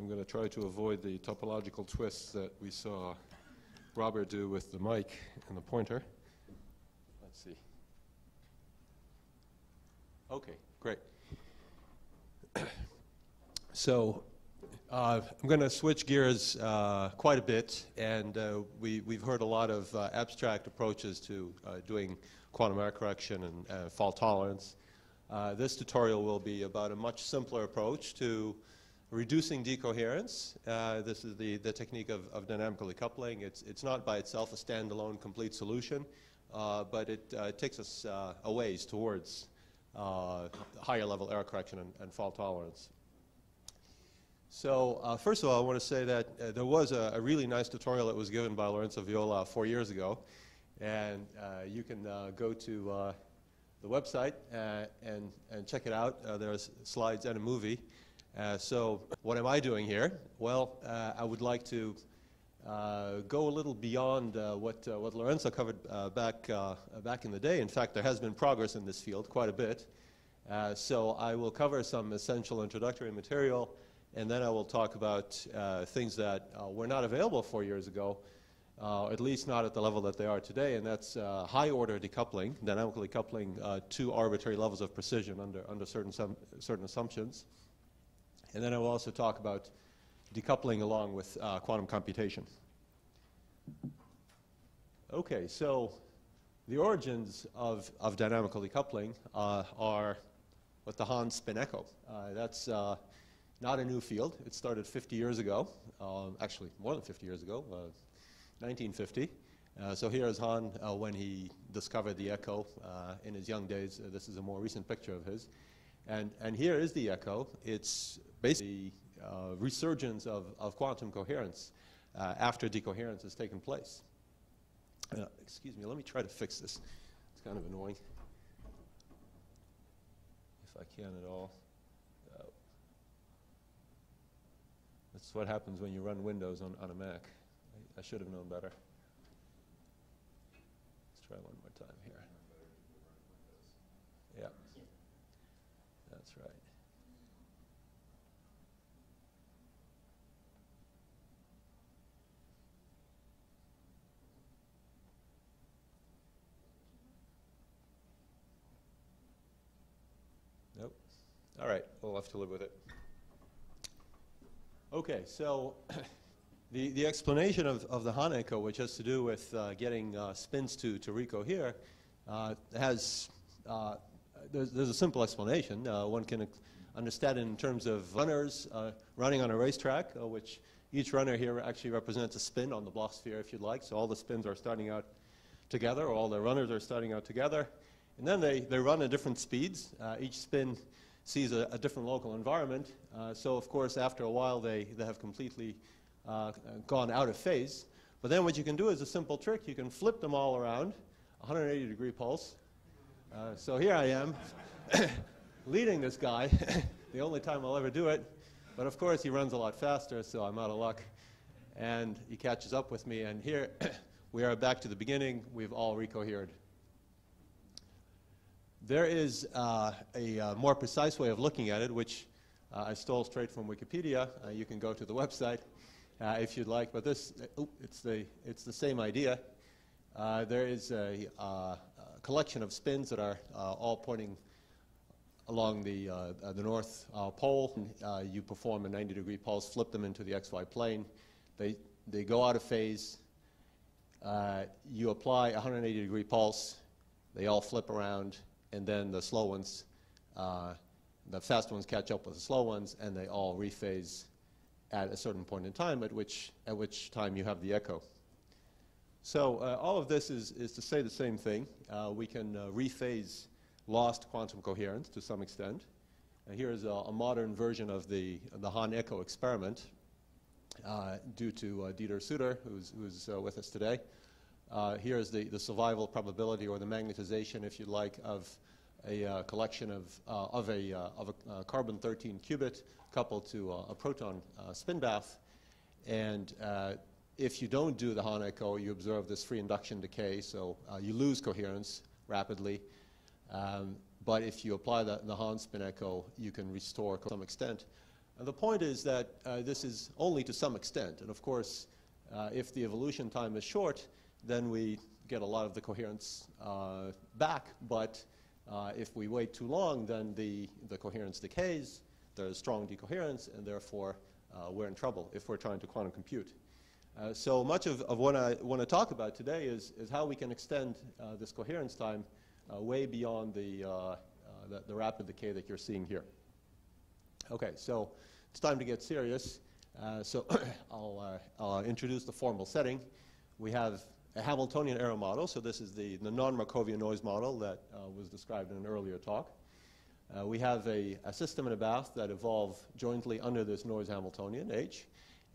I'm going to try to avoid the topological twists that we saw Robert do with the mic and the pointer. Let's see. Okay, great. so uh, I'm going to switch gears uh, quite a bit, and uh, we, we've heard a lot of uh, abstract approaches to uh, doing quantum error correction and uh, fault tolerance. this tutorial will be about a much simpler approach to reducing decoherence. this is the, the technique of, of dynamical decoupling. It's, it's not by itself a standalone complete solution, but it takes us a ways towards higher level error correction and, and fault tolerance. So uh, first of all, I want to say that uh, there was a, a, really nice tutorial that was given by Lorenzo Viola four years ago. And uh, you can uh, go to uh, the website uh, and, and check it out. there's slides and a movie. So what am I doing here? Well, I would like to go a little beyond what, what Lorenzo covered back, back in the day. In fact, there has been progress in this field quite a bit. so I will cover some essential introductory material and then I will talk about uh, things that uh, were not available four years ago, uh, at least not at the level that they are today, and that's uh, high order decoupling, dynamically coupling uh, to arbitrary levels of precision under, under certain, certain assumptions. And then I will also talk about decoupling along with uh, quantum computation. Okay, so the origins of, of dynamical decoupling are what the Hahn spin echo. that's not a new field. It started 50 years ago, uh, actually more than 50 years ago, uh, 1950. Uh, so here is Hahn uh, when he discovered the echo uh, in his young days. Uh, this is a more recent picture of his. And, and here is the echo. It's basically the resurgence of, of quantum coherence uh, after decoherence has taken place. Uh, excuse me, let me try to fix this. It's kind of annoying. If I can at all. That's what happens when you run Windows on, on a Mac. I, I should have known better. Let's try one more time here. Yeah. That's right. All right, we'll have to live with it. Okay, so the, the explanation of, of the Hahn echo, which has to do with uh, getting uh, spins to, to recohere, uh, has, uh, there's, there's, a simple explanation. Uh, one can understand in terms of runners uh, running on a racetrack, which each runner here actually represents a spin on the Bloch sphere, if you'd like. So all the spins are starting out together, or all the runners are starting out together. And then they, they run at different speeds. each spin sees a, a different local environment. Uh, so, of course, after a while, they, they have completely uh, gone out of phase. But then what you can do is a simple trick. You can flip them all around, 180 degree pulse. Uh, so here I am, leading this guy, the only time I'll ever do it. But of course, he runs a lot faster, so I'm out of luck. And he catches up with me, and here we are back to the beginning. We've all recohered. There is uh, a uh, more precise way of looking at it, which uh, I stole straight from Wikipedia. Uh, you can go to the website uh, if you'd like, but this, it's, the, it's the same idea. Uh, there is a, a, collection of spins that are all pointing along the, the north pole. you perform a 90 degree pulse, flip them into the XY plane. They, they go out of phase. you apply a 180 degree pulse. They all flip around and then the slow ones, uh, the fast ones catch up with the slow ones, and they all rephase at a certain point in time, at which, at which time you have the echo. So uh, all of this is, is to say the same thing. Uh, we can uh, rephase lost quantum coherence to some extent. And here is a, a, modern version of the, the Hahn echo experiment uh, due to uh, Dieter Suter, who's, who's with us today. Uh, here is the, the survival probability or the magnetization, if you like, of a uh, collection of, uh, of a, uh, of a uh, carbon-13 qubit coupled to a proton spin bath. And if you don't do the Hahn echo, you observe this free induction decay, so you lose coherence rapidly. Um, but if you apply the, the Hahn spin echo, you can restore to some extent. And the point is that uh, this is only to some extent. And of course, uh, if the evolution time is short, then we get a lot of the coherence uh, back. But uh, if we wait too long, then the, the coherence decays, there's strong decoherence, and therefore uh, we're in trouble if we're trying to quantum compute. Uh, so much of, of, what I want to talk about today is, is how we can extend this coherence time way beyond the, the, the rapid decay that you're seeing here. Okay, so it's time to get serious. Uh, so I'll, uh, I'll, introduce the formal setting. We have a Hamiltonian error model. So this is the, the non-Markovian noise model that uh, was described in an earlier talk. Uh, we have a, a, system and a bath that evolve jointly under this noise Hamiltonian, H.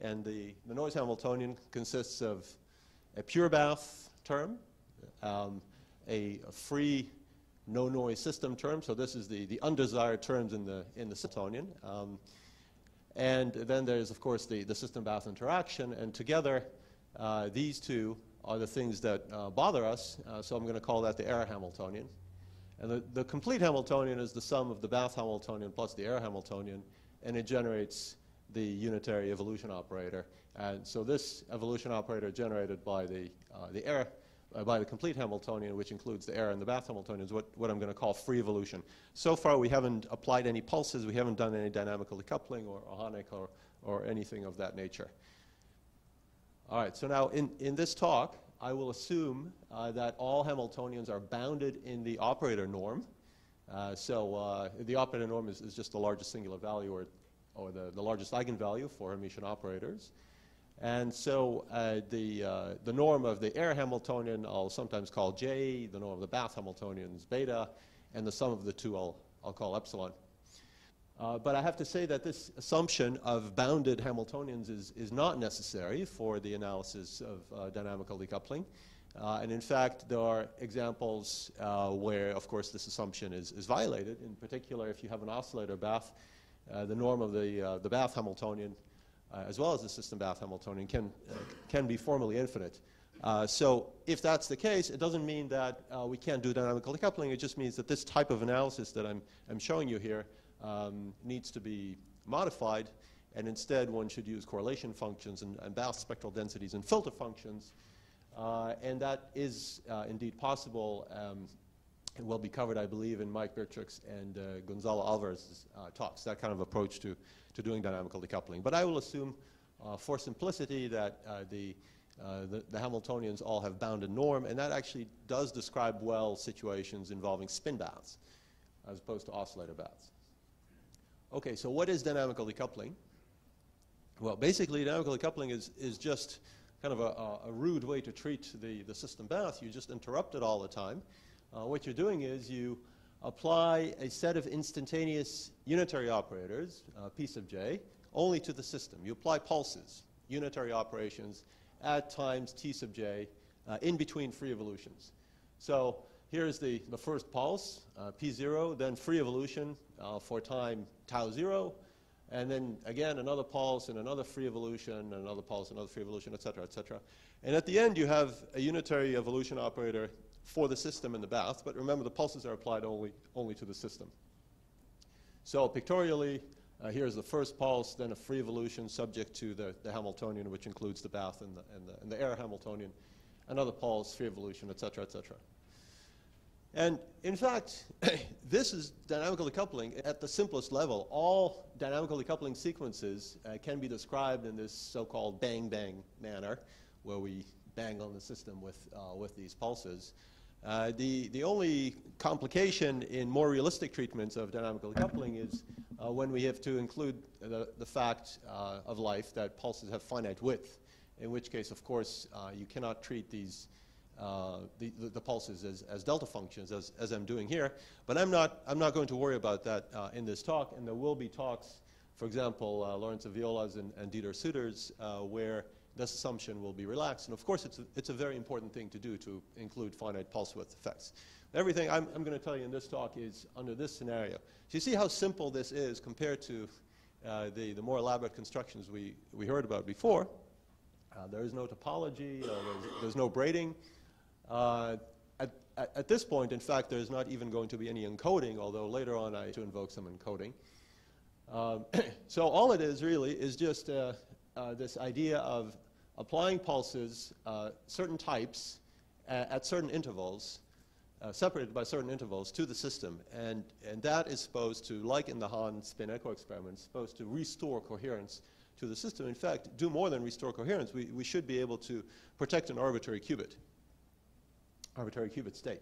And the, the noise Hamiltonian consists of a pure bath term, um, a, a free no noise system term. So this is the, the undesired terms in the, in the Hamiltonian. Um, and then there's, of course, the, the system bath interaction. And together, uh, these two are the things that uh, bother us. Uh, so I'm going to call that the error Hamiltonian. And the, the complete Hamiltonian is the sum of the bath Hamiltonian plus the error Hamiltonian. And it generates the unitary evolution operator. And so this evolution operator generated by the, uh, the error uh, by the complete Hamiltonian, which includes the error and the bath Hamiltonian, is what, what I'm going to call free evolution. So far, we haven't applied any pulses, we haven't done any dynamical decoupling or ohonic or, or anything of that nature. All right, so now in, in this talk, I will assume uh, that all Hamiltonians are bounded in the operator norm. Uh, so uh, the operator norm is, is, just the largest singular value or, or the, the largest eigenvalue for Hermitian operators. And so uh, the, uh, the norm of the error Hamiltonian I'll sometimes call J, the norm of the bath Hamiltonian is beta, and the sum of the two I'll, I'll call epsilon. Uh, but I have to say that this assumption of bounded Hamiltonians is, is not necessary for the analysis of uh, dynamical decoupling. Uh, and in fact, there are examples uh, where, of course, this assumption is, is violated. In particular, if you have an oscillator bath, the norm of the, the bath Hamiltonian uh, as well as the system bath Hamiltonian, can, uh, can be formally infinite. Uh, so if that's the case, it doesn't mean that we can't do dynamical decoupling. It just means that this type of analysis that I'm, I'm showing you here um, needs to be modified, and instead one should use correlation functions and, and bath spectral densities and filter functions. Uh, and that is uh, indeed possible um, and will be covered, I believe, in Mike Biercuk's and uh, Gonzalo Alvarez's talks, that kind of approach to to doing dynamical decoupling. But I will assume, uh, for simplicity, that uh, the, uh, the, the, Hamiltonians all have bounded norm, and that actually does describe well situations involving spin baths as opposed to oscillator baths. Okay, so what is dynamical decoupling? Well, basically, dynamical decoupling is, is just kind of a, a, rude way to treat the, the system bath. You just interrupt it all the time. Uh, what you're doing is you apply a set of instantaneous unitary operators, uh, P sub j, only to the system. You apply pulses, unitary operations, at times T sub j, uh, in between free evolutions. So here's the, the first pulse, uh, P0, then free evolution uh, for time tau 0, and then again another pulse and another free evolution, another pulse, another free evolution, et cetera, et cetera. And at the end, you have a unitary evolution operator for the system in the bath, but remember the pulses are applied only, only to the system. So pictorially, uh, here's the first pulse, then a free evolution subject to the, the Hamiltonian, which includes the bath and the, and the, and the error Hamiltonian, another pulse, free evolution, et cetera, et cetera. And in fact, this is dynamical decoupling at the simplest level. All dynamical decoupling sequences uh, can be described in this so-called bang-bang manner, where we bang on the system with, uh, with these pulses. Uh, the, the only complication in more realistic treatments of dynamical decoupling is uh, when we have to include the, the fact uh, of life that pulses have finite width, in which case, of course, uh, you cannot treat these uh, the, the, pulses as, as delta functions, as, as I'm doing here. But I'm not, I'm not going to worry about that in this talk, and there will be talks, for example, Lorenzo Viola's and, and Dieter Suter's, where this assumption will be relaxed. And of course, it's a, it's a very important thing to do to include finite pulse width effects. Everything I'm, I'm going to tell you in this talk is under this scenario. So you see how simple this is compared to uh, the, the more elaborate constructions we, we heard about before. Uh, there is no topology, uh, there's, there's, no braiding. Uh, at, at, this point, in fact, there's not even going to be any encoding, although later on I to invoke some encoding. Um, so all it is really is just uh, uh, this idea of applying pulses, uh, certain types, at certain intervals, uh, separated by certain intervals, to the system. And, and that is supposed to, like in the Hahn spin echo experiment, supposed to restore coherence to the system. In fact, do more than restore coherence. We, we should be able to protect an arbitrary qubit, arbitrary qubit state.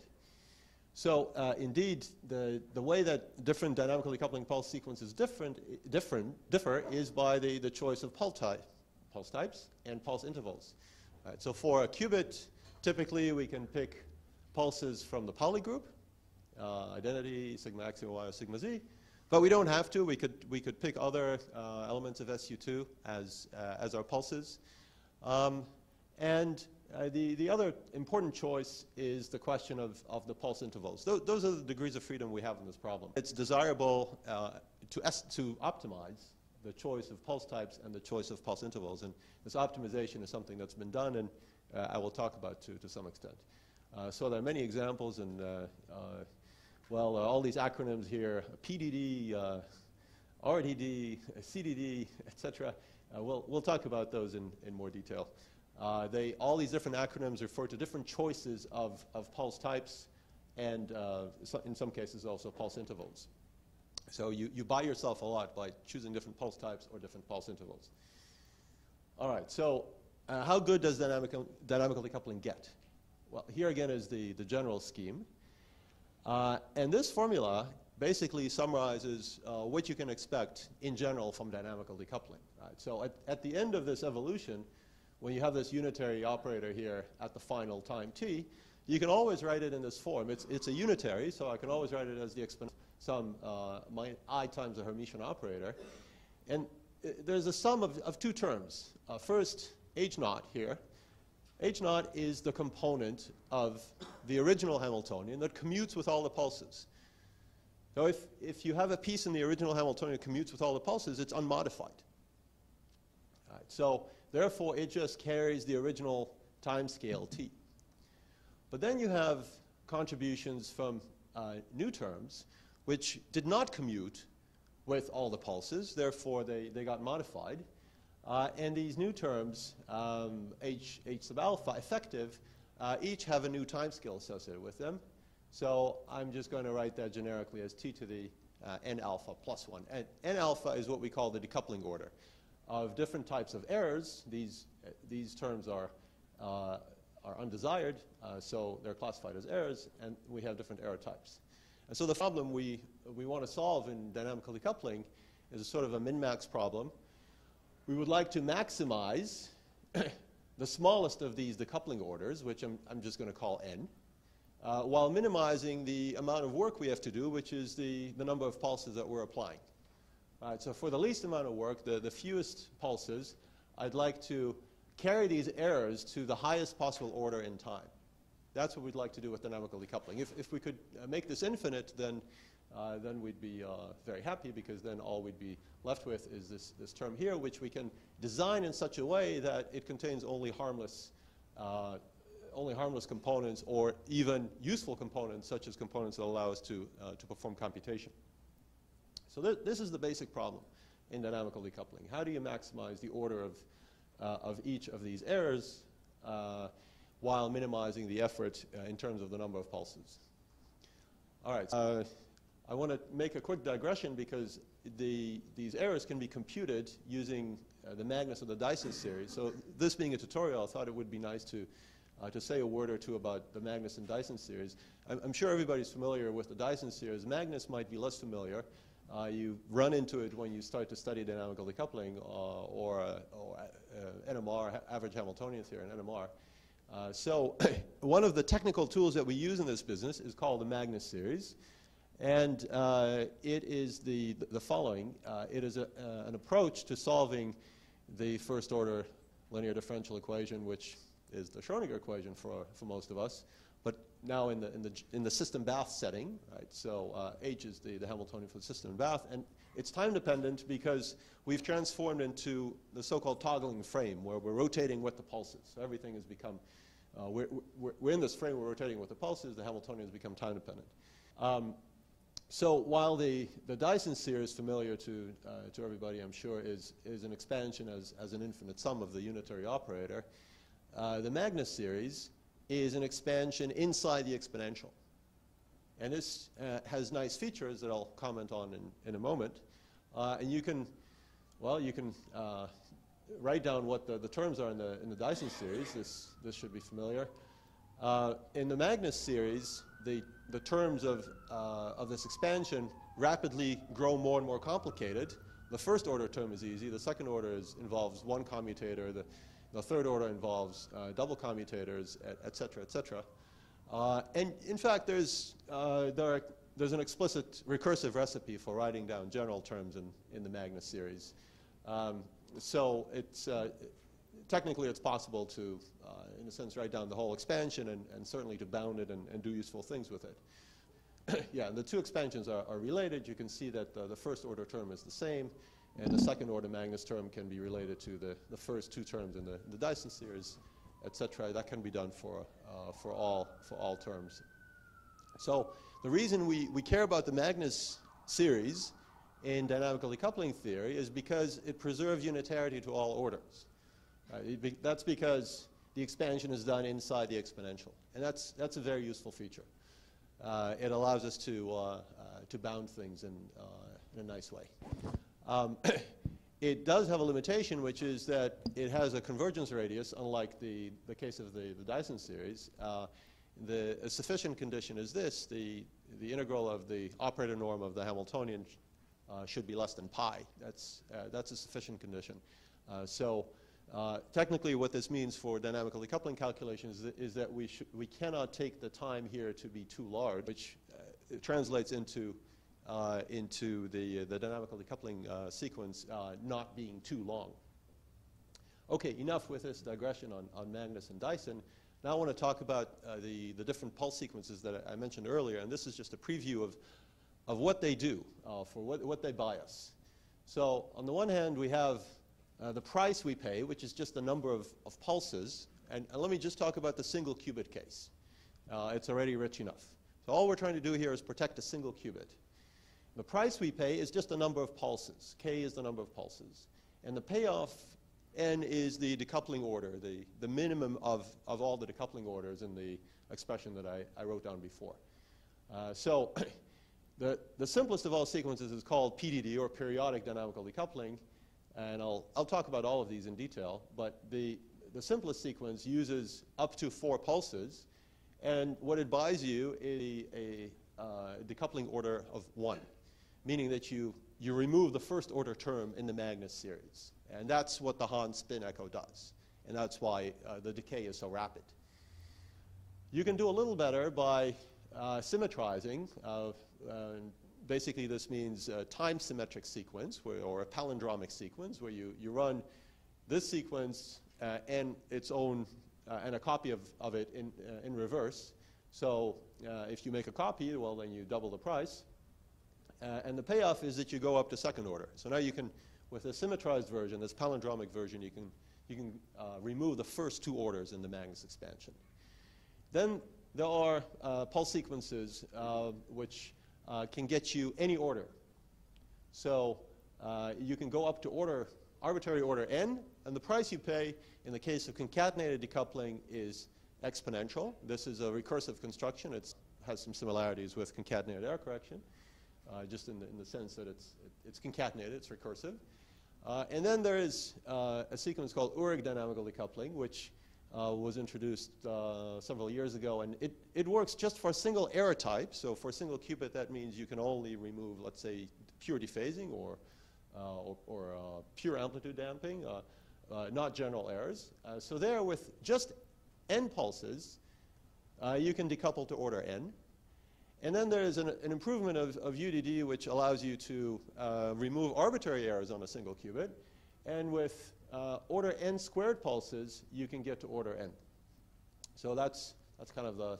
So uh, indeed, the, the way that different dynamical decoupling pulse sequences different, different, differ is by the, the choice of pulse, type, pulse types and pulse intervals. Right, so for a qubit, typically we can pick pulses from the Pauli group, uh, identity, sigma x, sigma y, or sigma z. But we don't have to. We could, we could pick other uh, elements of SU2 as, uh, as our pulses. Um, and uh, the, the other important choice is the question of, of the pulse intervals. Th those are the degrees of freedom we have in this problem. It's desirable uh, to, to optimize the choice of pulse types and the choice of pulse intervals. And this optimization is something that's been done and uh, I will talk about to, to some extent. Uh, so there are many examples and uh, well, all these acronyms here, PDD, RDD, CDD, etc. we'll, we'll talk about those in, in more detail. Uh, they, all these different acronyms refer to different choices of, of pulse types and uh, in some cases also pulse intervals. So you, you buy yourself a lot by choosing different pulse types or different pulse intervals. All right, so uh, how good does dynamical, dynamical decoupling get? Well, here again is the, the general scheme. Uh, and this formula basically summarizes uh, what you can expect in general from dynamical decoupling. Right? So at, at the end of this evolution, when you have this unitary operator here at the final time t, you can always write it in this form. It's, it's a unitary, so I can always write it as the exponent sum uh, my, i times the Hermitian operator. And uh, there's a sum of, of two terms. Uh, first, h naught here. h naught is the component of the original Hamiltonian that commutes with all the pulses. So if, if you have a piece in the original Hamiltonian that commutes with all the pulses, it's unmodified. All right, so Therefore, it just carries the original time scale t. But then you have contributions from uh, new terms, which did not commute with all the pulses. Therefore, they, they got modified. Uh, and these new terms, um, h, h sub alpha, effective, uh, each have a new time scale associated with them. So I'm just going to write that generically as t to the uh, n alpha plus 1. And n alpha is what we call the decoupling order of different types of errors. These, these terms are, uh, are undesired, uh, so they're classified as errors, and we have different error types. And so the problem we, we want to solve in dynamical decoupling is a sort of a min-max problem. We would like to maximize the smallest of these decoupling orders, which I'm, I'm just going to call n, uh, while minimizing the amount of work we have to do, which is the, the number of pulses that we're applying. Right, so for the least amount of work, the, the fewest pulses, I'd like to carry these errors to the highest possible order in time. That's what we'd like to do with dynamical decoupling. If, if we could uh, make this infinite, then, uh, then we'd be uh, very happy because then all we'd be left with is this, this term here, which we can design in such a way that it contains only harmless, uh, only harmless components or even useful components, such as components that allow us to, uh, to perform computation. So th this is the basic problem in dynamical decoupling. How do you maximize the order of, uh, of each of these errors uh, while minimizing the effort uh, in terms of the number of pulses? All right. Uh, I want to make a quick digression because the, these errors can be computed using uh, the Magnus or the Dyson series. So this being a tutorial, I thought it would be nice to uh, to say a word or two about the Magnus and Dyson series. I'm, I'm, sure everybody's familiar with the Dyson series. Magnus might be less familiar. Uh, you run into it when you start to study dynamical decoupling uh, or, or uh, NMR, average Hamiltonian theory, and NMR. Uh, so one of the technical tools that we use in this business is called the Magnus series. And it is the, the following. it is a, an approach to solving the first order linear differential equation, which is the Schrodinger equation for, for most of us now in the, in the, in the system bath setting, right? So uh, H is the, the Hamiltonian for the system bath. And it's time dependent because we've transformed into the so-called toggling frame where we're rotating with the pulses. So everything has become, uh, we're, we're, we're, in this frame, we're rotating with the pulses. The Hamiltonian has become time dependent. Um, so while the, the Dyson series, familiar to, uh, to everybody, I'm sure, is, is an expansion as, as an infinite sum of the unitary operator, uh, the Magnus series is an expansion inside the exponential. And this uh, has nice features that I'll comment on in, in a moment. Uh, and you can, well, you can uh, write down what the, the terms are in the, in the Dyson series. This, this should be familiar. Uh, in the Magnus series, the, the terms of, uh, of this expansion rapidly grow more and more complicated. The first order term is easy. The second order is, involves one commutator. The, the third order involves uh, double commutators, et cetera, et cetera. Uh, and in fact, there's, uh, there are, there's an explicit recursive recipe for writing down general terms in, in the Magnus series. Um, so it's, uh, technically it's possible to, uh, in a sense, write down the whole expansion and, and certainly to bound it and, and, do useful things with it. yeah, and the two expansions are, are related. You can see that the first order term is the same, and the second order Magnus term can be related to the, the first two terms in the, the Dyson series, etc. That can be done for, uh, for, all, for all terms. So the reason we, we care about the Magnus series in dynamical decoupling theory is because it preserves unitarity to all orders. Right? Be, that's because the expansion is done inside the exponential. And that's, that's a very useful feature. Uh, it allows us to, uh, uh, to bound things in, uh, in a nice way. Um, it does have a limitation, which is that it has a convergence radius, unlike the, the case of the, the Dyson series. Uh, the sufficient condition is this, the, the integral of the operator norm of the Hamiltonian uh, should be less than pi. That's, uh, that's a sufficient condition. Uh, so uh, technically what this means for dynamical decoupling calculations is that, is that we, we cannot take the time here to be too large, which uh, translates into, into the, the dynamical decoupling sequence not being too long. Okay, enough with this digression on, on Magnus and Dyson. Now I want to talk about uh, the, the different pulse sequences that I, mentioned earlier, and this is just a preview of, of what they do, uh, for what, what they buy us. So on the one hand, we have uh, the price we pay, which is just the number of, of pulses. And, and let me just talk about the single qubit case. Uh, it's already rich enough. So all we're trying to do here is protect a single qubit. The price we pay is just the number of pulses. K is the number of pulses. And the payoff, N, is the decoupling order, the, the minimum of, of all the decoupling orders in the expression that I, I wrote down before. Uh, so The, the simplest of all sequences is called PDD, or periodic dynamical decoupling, and I'll, I'll talk about all of these in detail, but the, the simplest sequence uses up to four pulses, and what it buys you is a, a uh, decoupling order of one, meaning that you, you remove the first order term in the Magnus series. And that's what the Hahn spin echo does. And that's why uh, the decay is so rapid. You can do a little better by uh, symmetrizing. Uh, basically, this means a time symmetric sequence where, or a palindromic sequence where you, you run this sequence uh, and its own uh, and a copy of, of it in, uh, in reverse. So if you make a copy, well, then you double the price. And the payoff is that you go up to second order. So now you can, with a symmetrized version, this palindromic version, you can, you can remove the first two orders in the Magnus expansion. Then there are uh, pulse sequences uh, which uh, can get you any order. So uh, you can go up to order, arbitrary order n, and the price you pay in the case of concatenated decoupling is exponential. This is a recursive construction. It has some similarities with concatenated error correction, uh, just in the, in the, sense that it's, it, it's concatenated, it's recursive. Uh, and then there is a sequence called Uhrig dynamical decoupling, which uh, was introduced uh, several years ago, and it, it works just for a single error type. So for a single qubit, that means you can only remove, let's say, pure dephasing or, uh, or, or uh, pure amplitude damping, uh, uh, not general errors. so there, with just n pulses, you can decouple to order n. And then there is an, an improvement of, of, UDD, which allows you to remove arbitrary errors on a single qubit. And with uh, order n squared pulses, you can get to order n. So that's, that's kind of the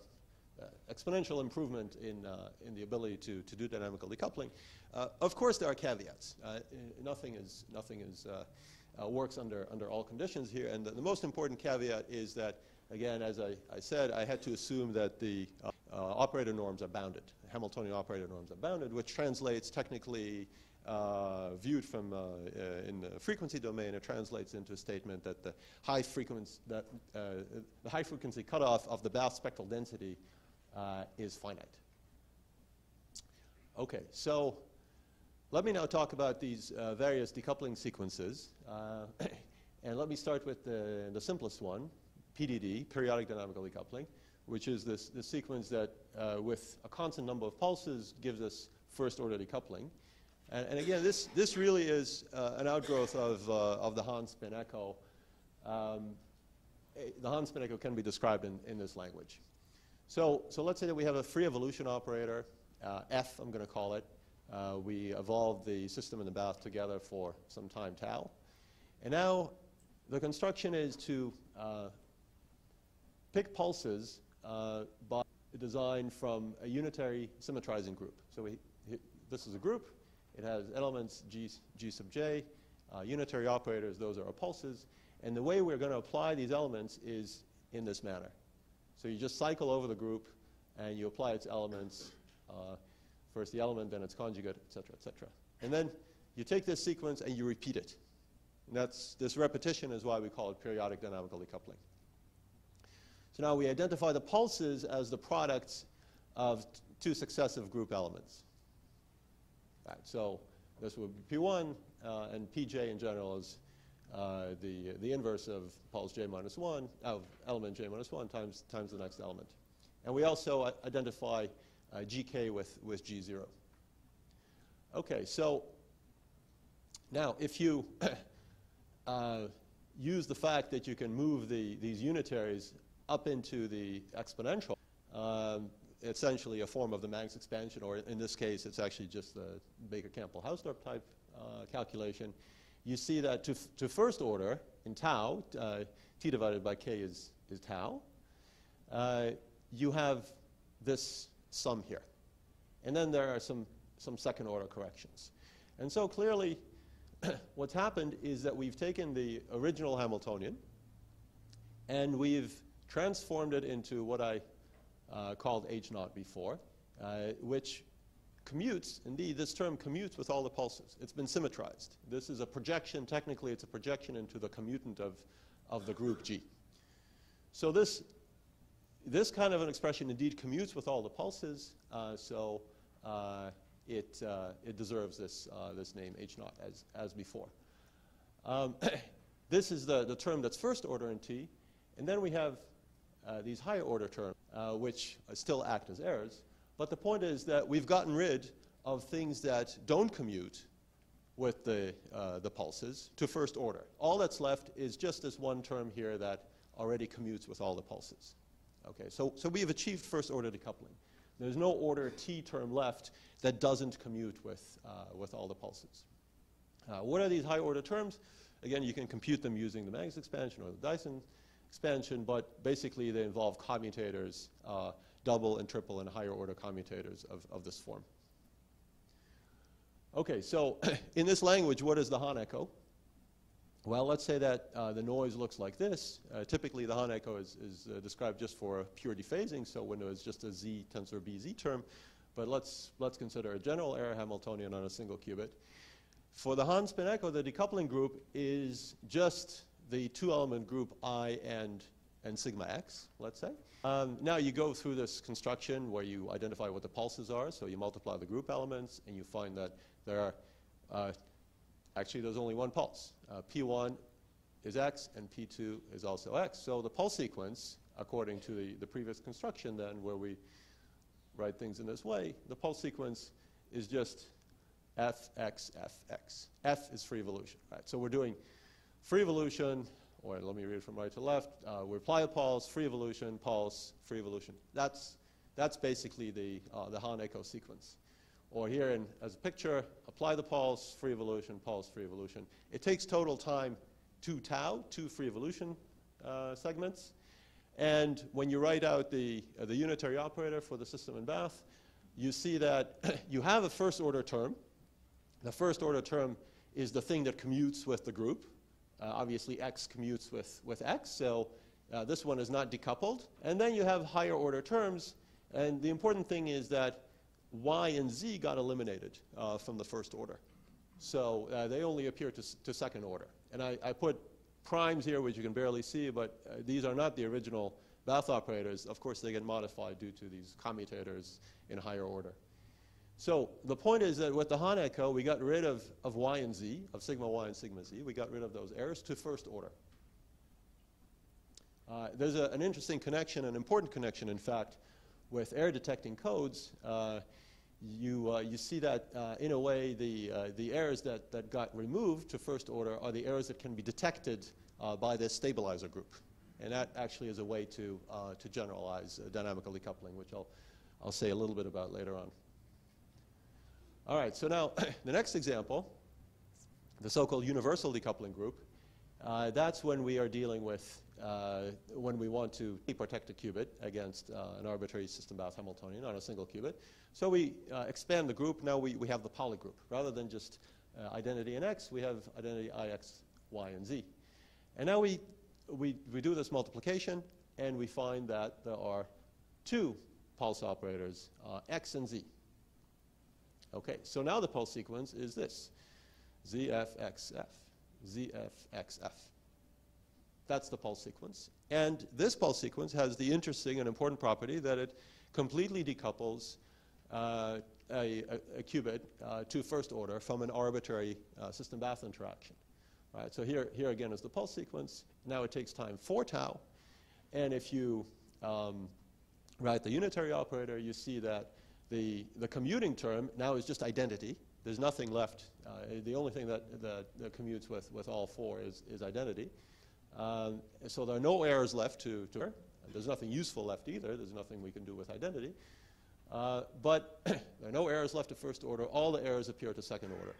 uh, exponential improvement in, uh, in the ability to, to do dynamical decoupling. Uh, of course, there are caveats. Uh, nothing is, nothing is, uh, works under, under all conditions here. And the, the, most important caveat is that, again, as I, I said, I had to assume that the uh, operator norms are bounded. Hamiltonian operator norms are bounded, which translates technically, uh, viewed from uh, uh, in the frequency domain, it translates into a statement that the high frequency, that, uh, the high frequency cutoff of the Bath spectral density is finite. Okay, so let me now talk about these various decoupling sequences. and let me start with the, the simplest one, PDD, periodic dynamical decoupling, which is this, this sequence that, uh, with a constant number of pulses, gives us first order decoupling. And, and again, this, this really is uh, an outgrowth of, uh, of the Hahn spin echo. Um, eh, the Hahn spin echo can be described in, in this language. So, so let's say that we have a free evolution operator, uh, F, I'm going to call it. Uh, we evolved the system and the bath together for some time tau. And now the construction is to uh, pick pulses uh, by design from a unitary symmetrizing group. So we, this is a group. It has elements G, G sub j, uh, unitary operators, those are our pulses. And the way we're going to apply these elements is in this manner. So you just cycle over the group and you apply its elements, uh, first the element, then its conjugate, et cetera, et cetera. And then you take this sequence and you repeat it. And that's, this repetition is why we call it periodic dynamical decoupling. So now we identify the pulses as the products of two successive group elements. So this would be P1, uh, and Pj in general is uh, the, the inverse of pulse j minus 1, of element j minus 1 times, times the next element. And we also identify uh, gk with, with g0. Okay, so now if you uh, use the fact that you can move the, these unitaries up into the exponential, um, essentially a form of the Magnus expansion, or in this case, it's actually just the Baker-Campbell-Hausdorff type uh, calculation. You see that to, to first order in tau, uh, t divided by k is, is tau, uh, you have this sum here. And then there are some, some second order corrections. And so clearly, what's happened is that we've taken the original Hamiltonian and we've transformed it into what I uh, called H naught before, uh, which commutes, indeed, this term commutes with all the pulses. It's been symmetrized. This is a projection, technically, it's a projection into the commutant of, of the group G. So this, this kind of an expression indeed commutes with all the pulses, uh, so uh, it, uh, it deserves this, uh, this name H naught as, as before. Um, this is the, the term that's first order in T, and then we have uh, these higher order terms, uh, which still act as errors. But the point is that we've gotten rid of things that don't commute with the, uh, the pulses to first order. All that's left is just this one term here that already commutes with all the pulses. Okay, so, so we have achieved first order decoupling. There's no order t term left that doesn't commute with, uh, with all the pulses. Uh, what are these high order terms? Again, you can compute them using the Magnus expansion or the Dyson expansion, but basically they involve commutators, uh, double and triple and higher order commutators of, of this form. Okay, so in this language, what is the Hahn echo? Well, let's say that uh, the noise looks like this. Uh, typically, the Hahn echo is, is uh, described just for pure dephasing, so when it's just a z tensor bz term. But let's, let's consider a general error Hamiltonian on a single qubit. For the Hahn spin echo, the decoupling group is just the two-element group I and, and sigma x, let's say. Um, now you go through this construction where you identify what the pulses are. So you multiply the group elements, and you find that there are, uh, actually there's only one pulse. Uh, P1 is x, and P2 is also x. So the pulse sequence, according to the, the previous construction then, where we write things in this way, the pulse sequence is just f, x, f, x. F is free evolution, right? So we're doing free evolution, or let me read from right to left, uh, we apply a pulse, free evolution, pulse, free evolution. That's, that's basically the, uh, the Hahn echo sequence. Or here in, as a picture, apply the pulse, free evolution, pulse, free evolution. It takes total time two tau, two free evolution uh, segments. And when you write out the, uh, the unitary operator for the system in Bath, you see that you have a first order term. The first order term is the thing that commutes with the group. Uh, obviously, x commutes with, with x, so uh, this one is not decoupled. And then you have higher order terms, And the important thing is that y and z got eliminated uh, from the first order. So they only appear to, to second order. And I, I, put primes here, which you can barely see, but uh, these are not the original Bath operators. Of course, they get modified due to these commutators in higher order. So the point is that with the Hahn echo, we got rid of, of y and z, of sigma y and sigma z. We got rid of those errors to first order. Uh, there's a, an interesting connection, an important connection, in fact, with error detecting codes. Uh, you, uh, you see that, uh, in a way, the, uh, the errors that, that got removed to first order are the errors that can be detected uh, by this stabilizer group. And that actually is a way to, to generalize dynamical decoupling, which I'll, I'll say a little bit about later on. All right, so now the next example, the so-called universal decoupling group, uh, that's when we are dealing with uh, when we want to protect a qubit against uh, an arbitrary system Bath Hamiltonian on a single qubit. So we uh, expand the group. Now we, we have the Pauli group. Rather than just uh, identity in X, we have identity I, X, Y, and Z. And now we, we, we do this multiplication, and we find that there are two pulse operators, uh, X and Z. Okay, so now the pulse sequence is this, ZFXF, ZFXF. That's the pulse sequence. And this pulse sequence has the interesting and important property that it completely decouples uh, a, a, a, qubit uh, to first order from an arbitrary uh, system bath interaction. Right, so here, here again is the pulse sequence. Now it takes time 4 tau. And if you um, write the unitary operator, you see that the, the commuting term now is just identity. There's nothing left. Uh, the only thing that, that, that, commutes with, with all four is, is identity. Um, so there are no errors left to, to There's nothing useful left either. There's nothing we can do with identity. Uh, but there are no errors left to first order. All the errors appear to second order.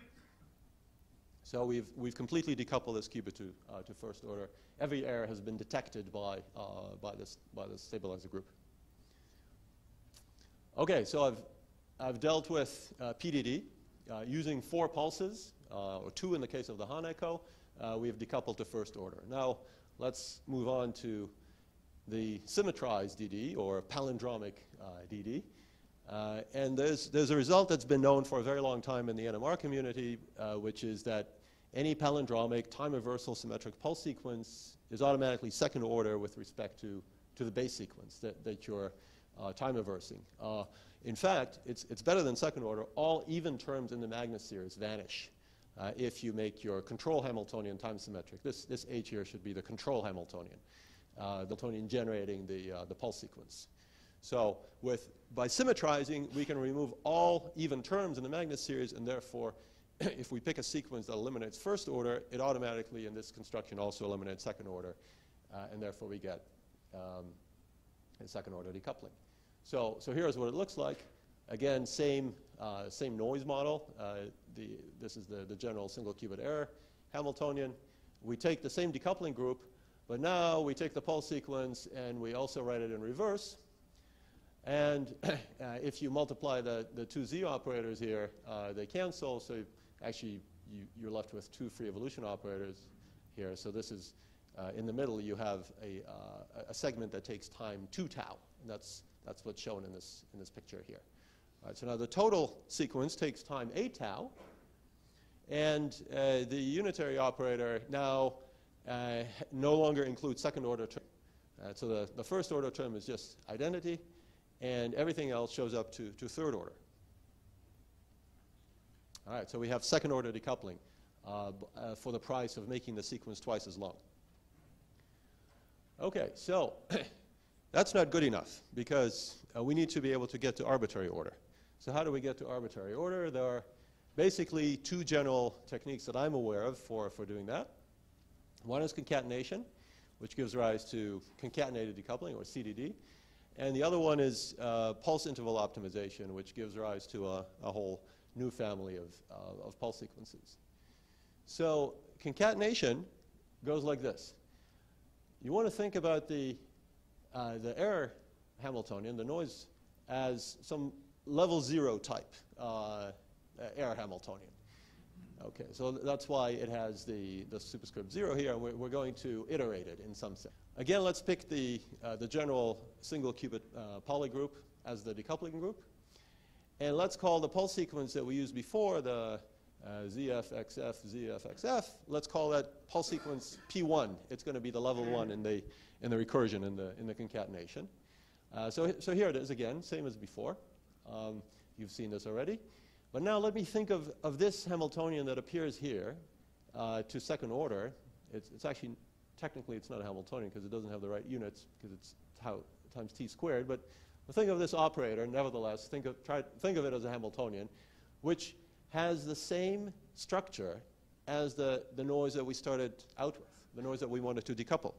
So we've, we've completely decoupled this qubit to, uh, to first order. Every error has been detected by, uh, by, this, by this stabilizer group. Okay, so I've, I've dealt with uh, PDD uh, using four pulses, uh, or two in the case of the Hahn echo, uh, we have decoupled to first order. Now, let's move on to the symmetrized DD, or palindromic uh, DD. Uh, and there's, there's a result that's been known for a very long time in the NMR community, uh, which is that any palindromic time reversal symmetric pulse sequence is automatically second order with respect to, to the base sequence that, that you're uh, time reversing. Uh, in fact, it's, it's better than second order. All even terms in the Magnus series vanish uh, if you make your control Hamiltonian time symmetric. This, this H here should be the control Hamiltonian, uh, the Hamiltonian generating the, uh, the pulse sequence. So with, by symmetrizing, we can remove all even terms in the Magnus series, and therefore, if we pick a sequence that eliminates first order, it automatically, in this construction, also eliminates second order, uh, and therefore we get um, a second order decoupling. So, so here's what it looks like. Again, same, uh, same noise model. Uh, the, this is the, the general single qubit error Hamiltonian. We take the same decoupling group, but now we take the pulse sequence and we also write it in reverse. And uh, if you multiply the, the two Z operators here, uh, they cancel. So actually, you, are left with two free evolution operators here. So this is, uh, in the middle, you have a, uh, a segment that takes time 2 tau. And that's, that's what's shown in this, in this picture here. All right, so now the total sequence takes time 8 tau, and uh, the unitary operator now uh, no longer includes second order term. Uh, so the, the first order term is just identity, and everything else shows up to, to third order. All right, so we have second order decoupling uh, uh, for the price of making the sequence twice as long. Okay, so that's not good enough because uh, we need to be able to get to arbitrary order. So how do we get to arbitrary order? There are basically two general techniques that I'm aware of for, for doing that. One is concatenation, which gives rise to concatenated decoupling, or CDD. And the other one is uh, pulse interval optimization, which gives rise to a, a whole new family of, uh, of pulse sequences. So concatenation goes like this. You want to think about the, uh, the error Hamiltonian, the noise, as some level zero type uh, error Hamiltonian. Okay, so that's why it has the, the superscript zero here, we're, we're going to iterate it in some sense. Again, let's pick the, uh, the general single qubit uh, Pauli group. as the decoupling group. And let's call the pulse sequence that we used before, the uh, ZFXF, ZFXF, let's call that pulse sequence P1. It's going to be the level one in the, in the recursion, in the, in the concatenation. Uh, so, so here it is again, same as before. Um, you've seen this already. But now let me think of, of this Hamiltonian that appears here uh, to second order. It's, it's actually, technically it's not a Hamiltonian because it doesn't have the right units because it's tau times t squared. But think of this operator, nevertheless, think of, try, think of it as a Hamiltonian, which has the same structure as the, the noise that we started out with, the noise that we wanted to decouple.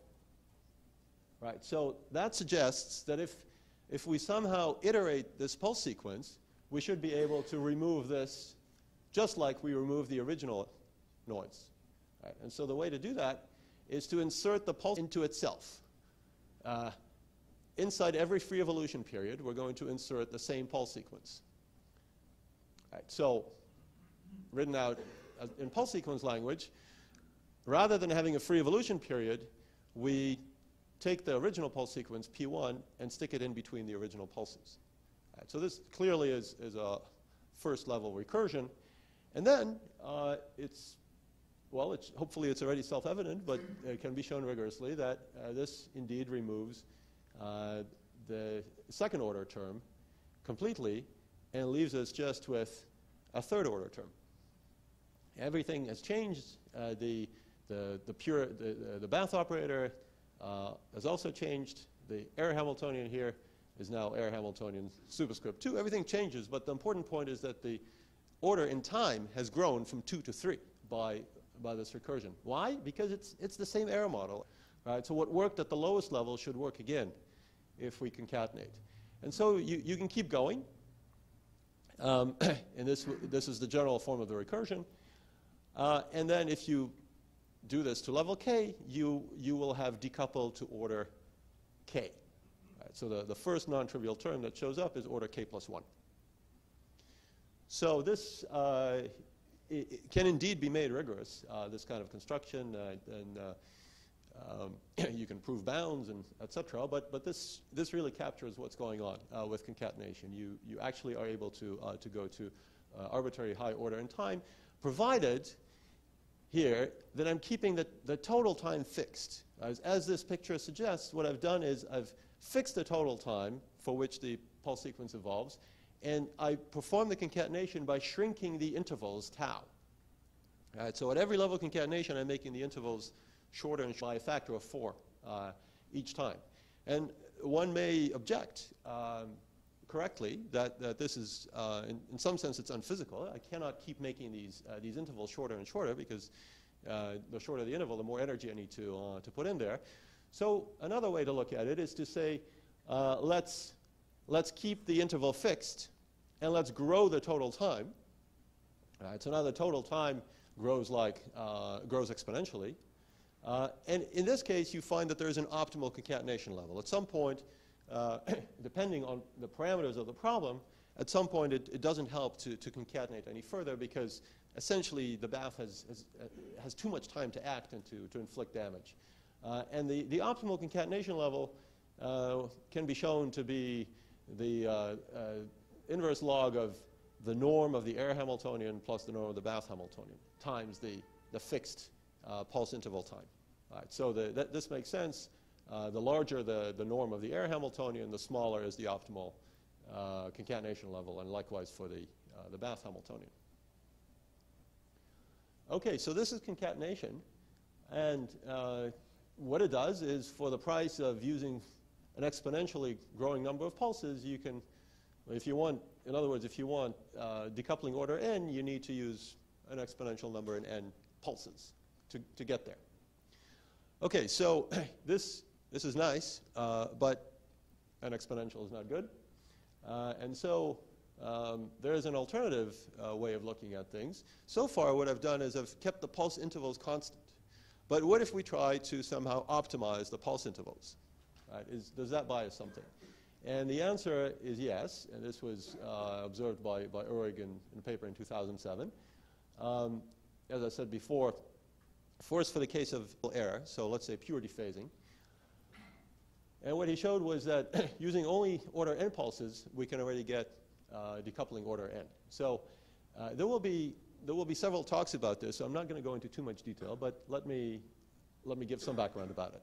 Right, so that suggests that if, if we somehow iterate this pulse sequence, we should be able to remove this just like we removed the original noise. Right? And so the way to do that is to insert the pulse into itself. Uh, inside every free evolution period, we're going to insert the same pulse sequence. Right, so written out in pulse sequence language, rather than having a free evolution period, we take the original pulse sequence, P1, and stick it in between the original pulses. Right, so this clearly is, is a first level recursion. And then uh, it's, well, it's, hopefully it's already self-evident, but it can be shown rigorously that uh, this indeed removes uh, the second order term completely and leaves us just with a third order term. Everything has changed. Uh, the, the, the, pure, the, the Bath operator uh, has also changed. The error Hamiltonian here is now error Hamiltonian superscript 2. Everything changes, but the important point is that the order in time has grown from 2 to 3 by, by this recursion. Why? Because it's, it's the same error model. Right? So what worked at the lowest level should work again if we concatenate. And so you, you can keep going. Um, and this, this is the general form of the recursion. Uh, and then if you do this to level k, you, you will have decoupled to order k. So the, the first non-trivial term that shows up is order k plus 1. So this uh, can indeed be made rigorous, uh, this kind of construction, uh, and uh, um, you can prove bounds and etc. But, but this, this really captures what's going on uh, with concatenation. You, you actually are able to, uh, to go to arbitrary high order in time, provided here that I'm keeping the, the total time fixed. As, as this picture suggests, what I've done is I've fixed the total time for which the pulse sequence evolves, and I perform the concatenation by shrinking the intervals tau. So at every level of concatenation, I'm making the intervals shorter and by a factor of four uh, each time. And one may object um, correctly that, that this is, uh, in, in, some sense, it's unphysical. I cannot keep making these, uh, these intervals shorter and shorter because uh, the shorter the interval, the more energy I need to, uh, to put in there. So another way to look at it is to say, uh, let's, let's keep the interval fixed and let's grow the total time. Right, so now the total time grows like grows exponentially. And in this case, you find that there is an optimal concatenation level. At some point, uh, depending on the parameters of the problem, at some point it, it doesn't help to, to, concatenate any further because essentially the bath has, has, uh, has, too much time to act and to, to inflict damage. Uh, and the, the optimal concatenation level uh, can be shown to be the uh, uh, inverse log of the norm of the error Hamiltonian plus the norm of the Bath Hamiltonian times the, the fixed pulse interval time. Right, so the, that, this makes sense. The larger the, the norm of the error Hamiltonian, the smaller is the optimal concatenation level, and likewise for the, the Bath Hamiltonian. Okay, so this is concatenation. And uh, what it does is for the price of using an exponentially growing number of pulses, you can, if you want, in other words, if you want uh, decoupling order n, you need to use an exponential number in n pulses to, to get there. Okay, so this, this is nice, uh, but an exponential is not good. Uh, and so um, there is an alternative uh, way of looking at things. So far, what I've done is I've kept the pulse intervals constant. But what if we try to somehow optimize the pulse intervals? Right? Is, does that buy us something? And the answer is yes, and this was uh, observed by, by Uhrig in, in, a paper in 2007. Um, as I said before, first for the case of error, so let's say pure dephasing. And what he showed was that using only order n pulses, we can already get uh, decoupling order n. So uh, there will be there will be several talks about this. So I'm not going to go into too much detail, but let me let me give some background about it.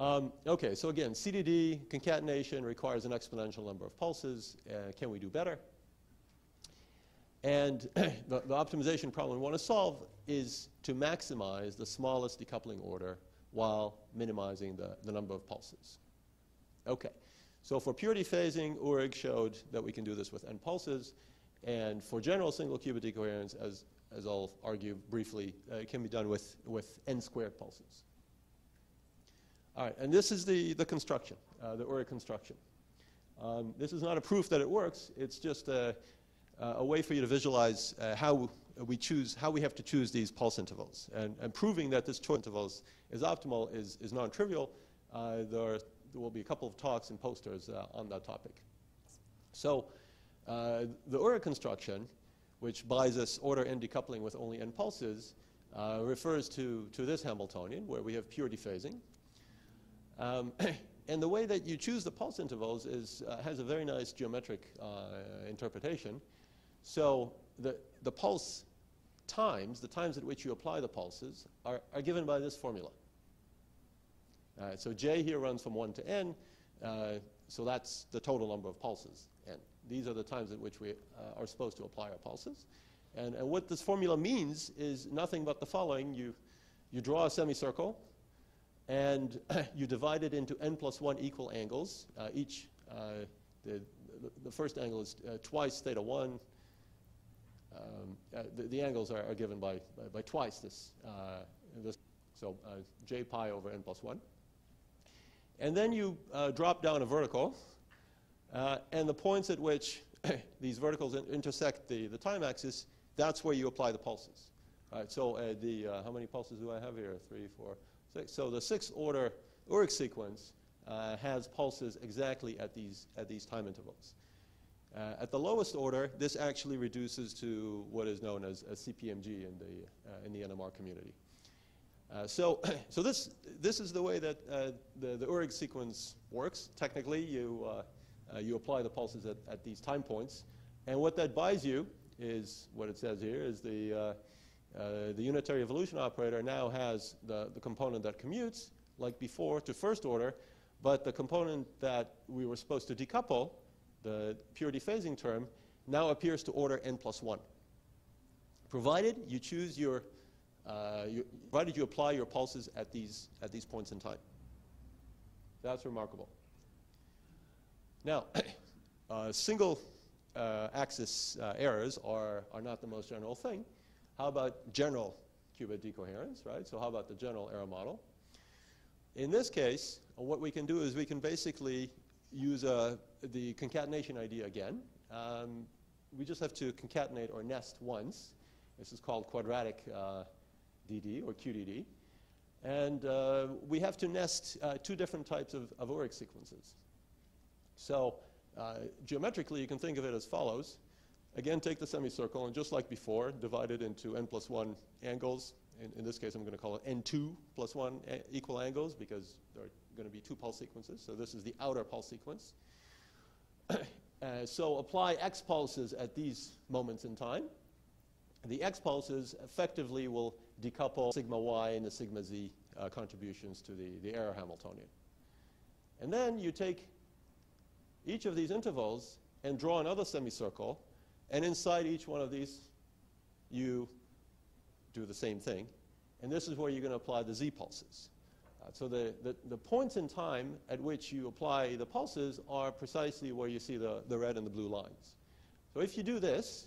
Um, okay, so again, CDD concatenation requires an exponential number of pulses. Uh, can we do better? And the, the, optimization problem we want to solve is to maximize the smallest decoupling order while minimizing the, the number of pulses. Okay, so for pure dephasing, Uhrig showed that we can do this with n pulses. And for general single qubit decoherence, as, as I'll argue briefly, uh, it can be done with, with n squared pulses. All right, and this is the, the construction, uh, the Uhrig construction. Um, this is not a proof that it works. It's just a, a way for you to visualize uh, how we choose, how we have to choose these pulse intervals. And, and proving that this choice intervals is optimal is, is non-trivial. Uh, there, are, there will be a couple of talks and posters uh, on that topic. So uh, the Uhrig construction, which buys us order n decoupling with only n pulses, uh, refers to, to this Hamiltonian, where we have pure dephasing. Um, and the way that you choose the pulse intervals is, uh, has a very nice geometric uh, interpretation. So the, the pulse times, the times at which you apply the pulses, are, are given by this formula. Uh, so j here runs from 1 to n, uh, so that's the total number of pulses, n. These are the times at which we uh, are supposed to apply our pulses. And, and what this formula means is nothing but the following. You, you draw a semicircle, and you divide it into n plus 1 equal angles. Uh, each, the, the, first angle is twice theta 1. Um, uh, the, the, angles are, are given by, by, by, twice this, uh, this so uh, j pi over n plus 1. And then you drop down a vertical, and the points at which these verticals in intersect the, the time axis, that's where you apply the pulses. All right, so the, how many pulses do I have here? Three, four, Six. So the sixth order Uhrig sequence uh, has pulses exactly at these, at these time intervals. Uh, at the lowest order, this actually reduces to what is known as, as CPMG in the, uh, in the NMR community. Uh, so so this, this is the way that uh, the, the sequence works. Technically, you, uh, you apply the pulses at, at these time points. And what that buys you is what it says here is the uh, the unitary evolution operator now has the, the component that commutes, like before, to first order, but the component that we were supposed to decouple, the pure dephasing term, now appears to order n plus 1. Provided you choose your, uh, you, provided you apply your pulses at these, at these points in time. That's remarkable. Now, uh, single uh, axis uh, errors are, are not the most general thing. How about general qubit decoherence, right? So how about the general error model? In this case, what we can do is we can basically use uh, the concatenation idea again. Um, we just have to concatenate or nest once. This is called quadratic uh, DD or QDD. And uh, we have to nest uh, two different types of, of Uhrig sequences. So uh, geometrically, you can think of it as follows. Again, take the semicircle and just like before, divide it into n plus 1 angles. In, in this case, I'm going to call it n2 plus 1 equal angles because there are going to be two pulse sequences. So this is the outer pulse sequence. uh, so apply x pulses at these moments in time. The x pulses effectively will decouple sigma y and the sigma z uh, contributions to the, the error Hamiltonian. And then you take each of these intervals and draw another semicircle and inside each one of these, you do the same thing. And this is where you're going to apply the z pulses. Uh, so the, the, the, points in time at which you apply the pulses are precisely where you see the, the red and the blue lines. So if you do this,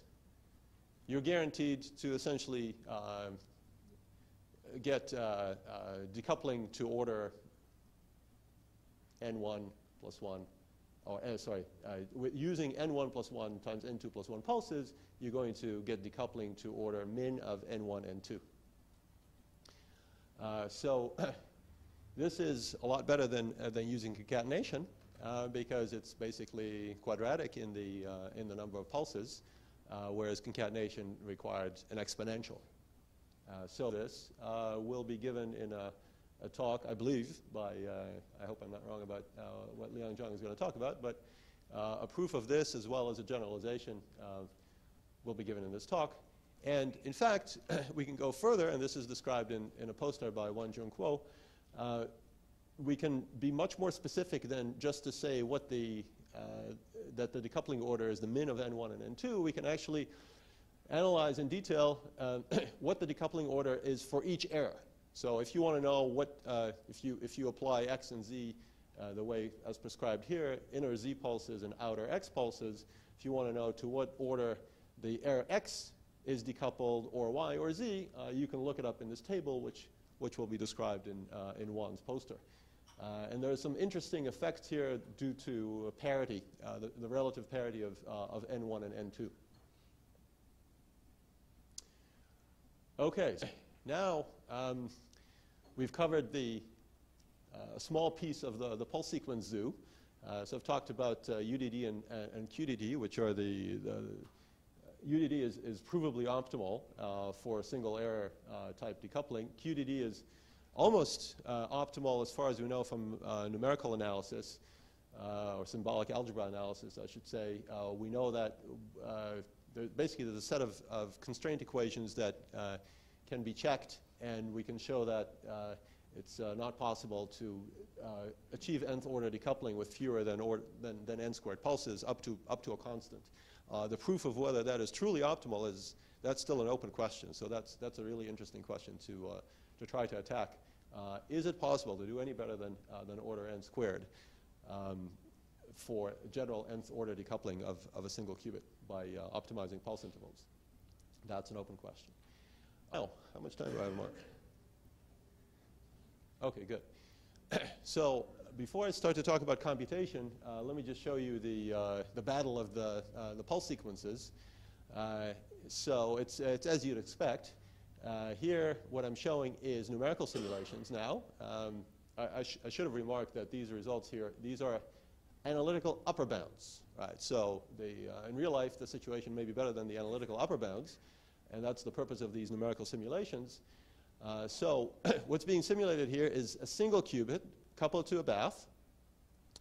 you're guaranteed to essentially uh, get uh, uh decoupling to order n1 plus 1 or uh, sorry, uh, using n1 plus 1 times n2 plus 1 pulses, you're going to get decoupling to order min of n1, n2. Uh, so this is a lot better than, uh, than using concatenation because it's basically quadratic in the, in the number of pulses, whereas concatenation required an exponential. Uh, so this uh, will be given in a, a talk, I believe, by, uh, I hope I'm not wrong about what Liang Jiang is going to talk about, but a proof of this as well as a generalization will be given in this talk. And in fact, we can go further, and this is described in, in a poster by Wan-Jung Kuo. Uh, we can be much more specific than just to say what the, uh, that the decoupling order is the min of N1 and N2. We can actually analyze in detail uh, what the decoupling order is for each error. So if you want to know what, uh, if, you, if you apply X and Z uh, the way as prescribed here, inner Z pulses and outer X pulses, if you want to know to what order the error X is decoupled or Y or Z, uh, you can look it up in this table, which, which will be described in, uh, in Wan's poster. Uh, and there's some interesting effects here due to parity, the, the, relative parity of, of N1 and N2. Okay, so now um, we've covered the uh, small piece of the, the pulse sequence zoo. so I've talked about UDD and, and QDD, which are the, the UDD is, is provably optimal uh, for single error uh, type decoupling. QDD is almost uh, optimal as far as we know from uh, numerical analysis, uh, or symbolic algebra analysis, I should say. Uh, we know that there, basically there's a set of, of constraint equations that can be checked, and we can show that it's not possible to achieve nth order decoupling with fewer than, or, than, than n squared pulses up to, up to a constant. Uh, the proof of whether that is truly optimal is that's still an open question. So that's that's a really interesting question to uh, to try to attack. Uh, is it possible to do any better than uh, than order n squared um, for general nth order decoupling of, of a single qubit by uh, optimizing pulse intervals? That's an open question. Oh, how much time do I have, Mark? Okay, good. so before I start to talk about computation, uh, let me just show you the, uh, the battle of the, uh, the pulse sequences. Uh, so it's, it's as you'd expect. Uh, here, what I'm showing is numerical simulations now. Um, I, I, sh I, should have remarked that these results here, these are analytical upper bounds. Right? So the, uh, in real life, the situation may be better than the analytical upper bounds, and that's the purpose of these numerical simulations. so what's being simulated here is a single qubit coupled to a bath.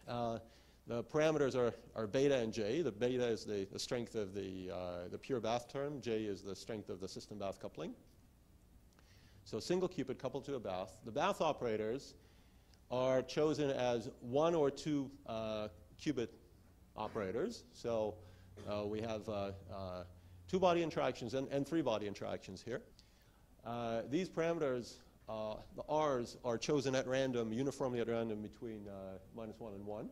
Uh, the parameters are, are beta and J. The beta is the, the strength of the, uh, the pure bath term. J is the strength of the system bath coupling. So single qubit coupled to a bath. The bath operators are chosen as one or two uh, qubit operators. So uh, we have uh, uh, two body interactions and, and three body interactions here. these parameters the R's are chosen at random, uniformly at random between minus 1 and 1.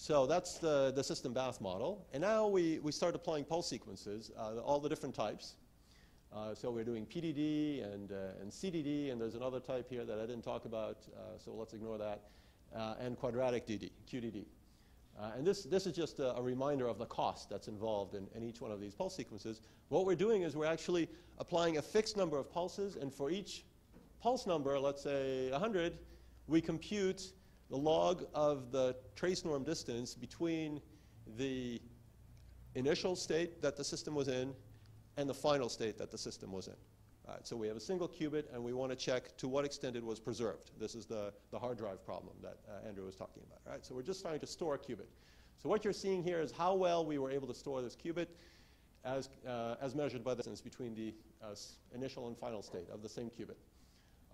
So that's the, the system bath model. And now we, we start applying pulse sequences, uh, all the different types. Uh, so we're doing PDD and, uh, and CDD, and there's another type here that I didn't talk about, uh, so let's ignore that, and quadratic DD, QDD. Uh, and this, this is just a, a, reminder of the cost that's involved in, in, each one of these pulse sequences. What we're doing is we're actually applying a fixed number of pulses, and for each pulse number, let's say 100, we compute the log of the trace norm distance between the initial state that the system was in and the final state that the system was in. So we have a single qubit, and we want to check to what extent it was preserved. This is the, the hard drive problem that uh, Andrew was talking about. Right? So we're just trying to store a qubit. So what you're seeing here is how well we were able to store this qubit as, uh, as measured by the distance between the uh, initial and final state of the same qubit.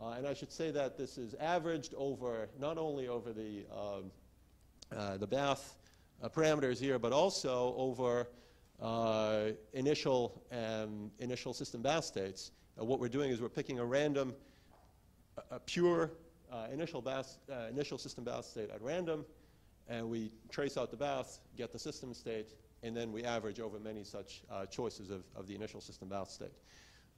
Uh, and I should say that this is averaged over, not only over the, um, uh, the Bath uh, parameters here, but also over initial, um, initial system Bath states. Uh, what we're doing is we're picking a random, a, a pure uh, initial, bath, uh, initial system bath state at random, and we trace out the bath, get the system state, and then we average over many such uh, choices of, of the initial system bath state.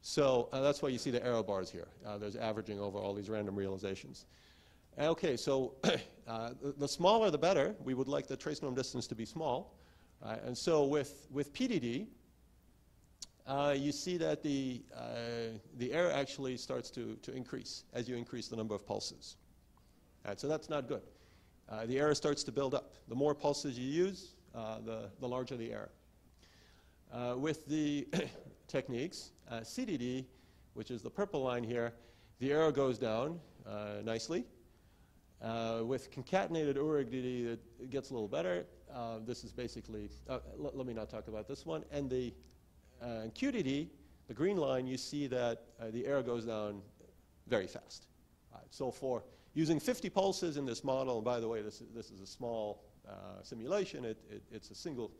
So uh, that's why you see the error bars here. Uh, there's averaging over all these random realizations. Okay, so the, the, smaller the better. We would like the trace norm distance to be small. And so with, with PDD, uh, you see that the, uh, the error actually starts to, to increase as you increase the number of pulses. Right, so that's not good. Uh, the error starts to build up. The more pulses you use, uh, the, the larger the error. Uh, with the techniques, uh, CDD, which is the purple line here, the error goes down uh, nicely. Uh, with concatenated Uhrig DD, it, it, gets a little better. Uh, this is basically, uh, let me not talk about this one. And the uh, QDD, the green line, you see that uh, the error goes down very fast. Right, so for using 50 pulses in this model, and by the way, this, this is a small simulation, it, it, it's a single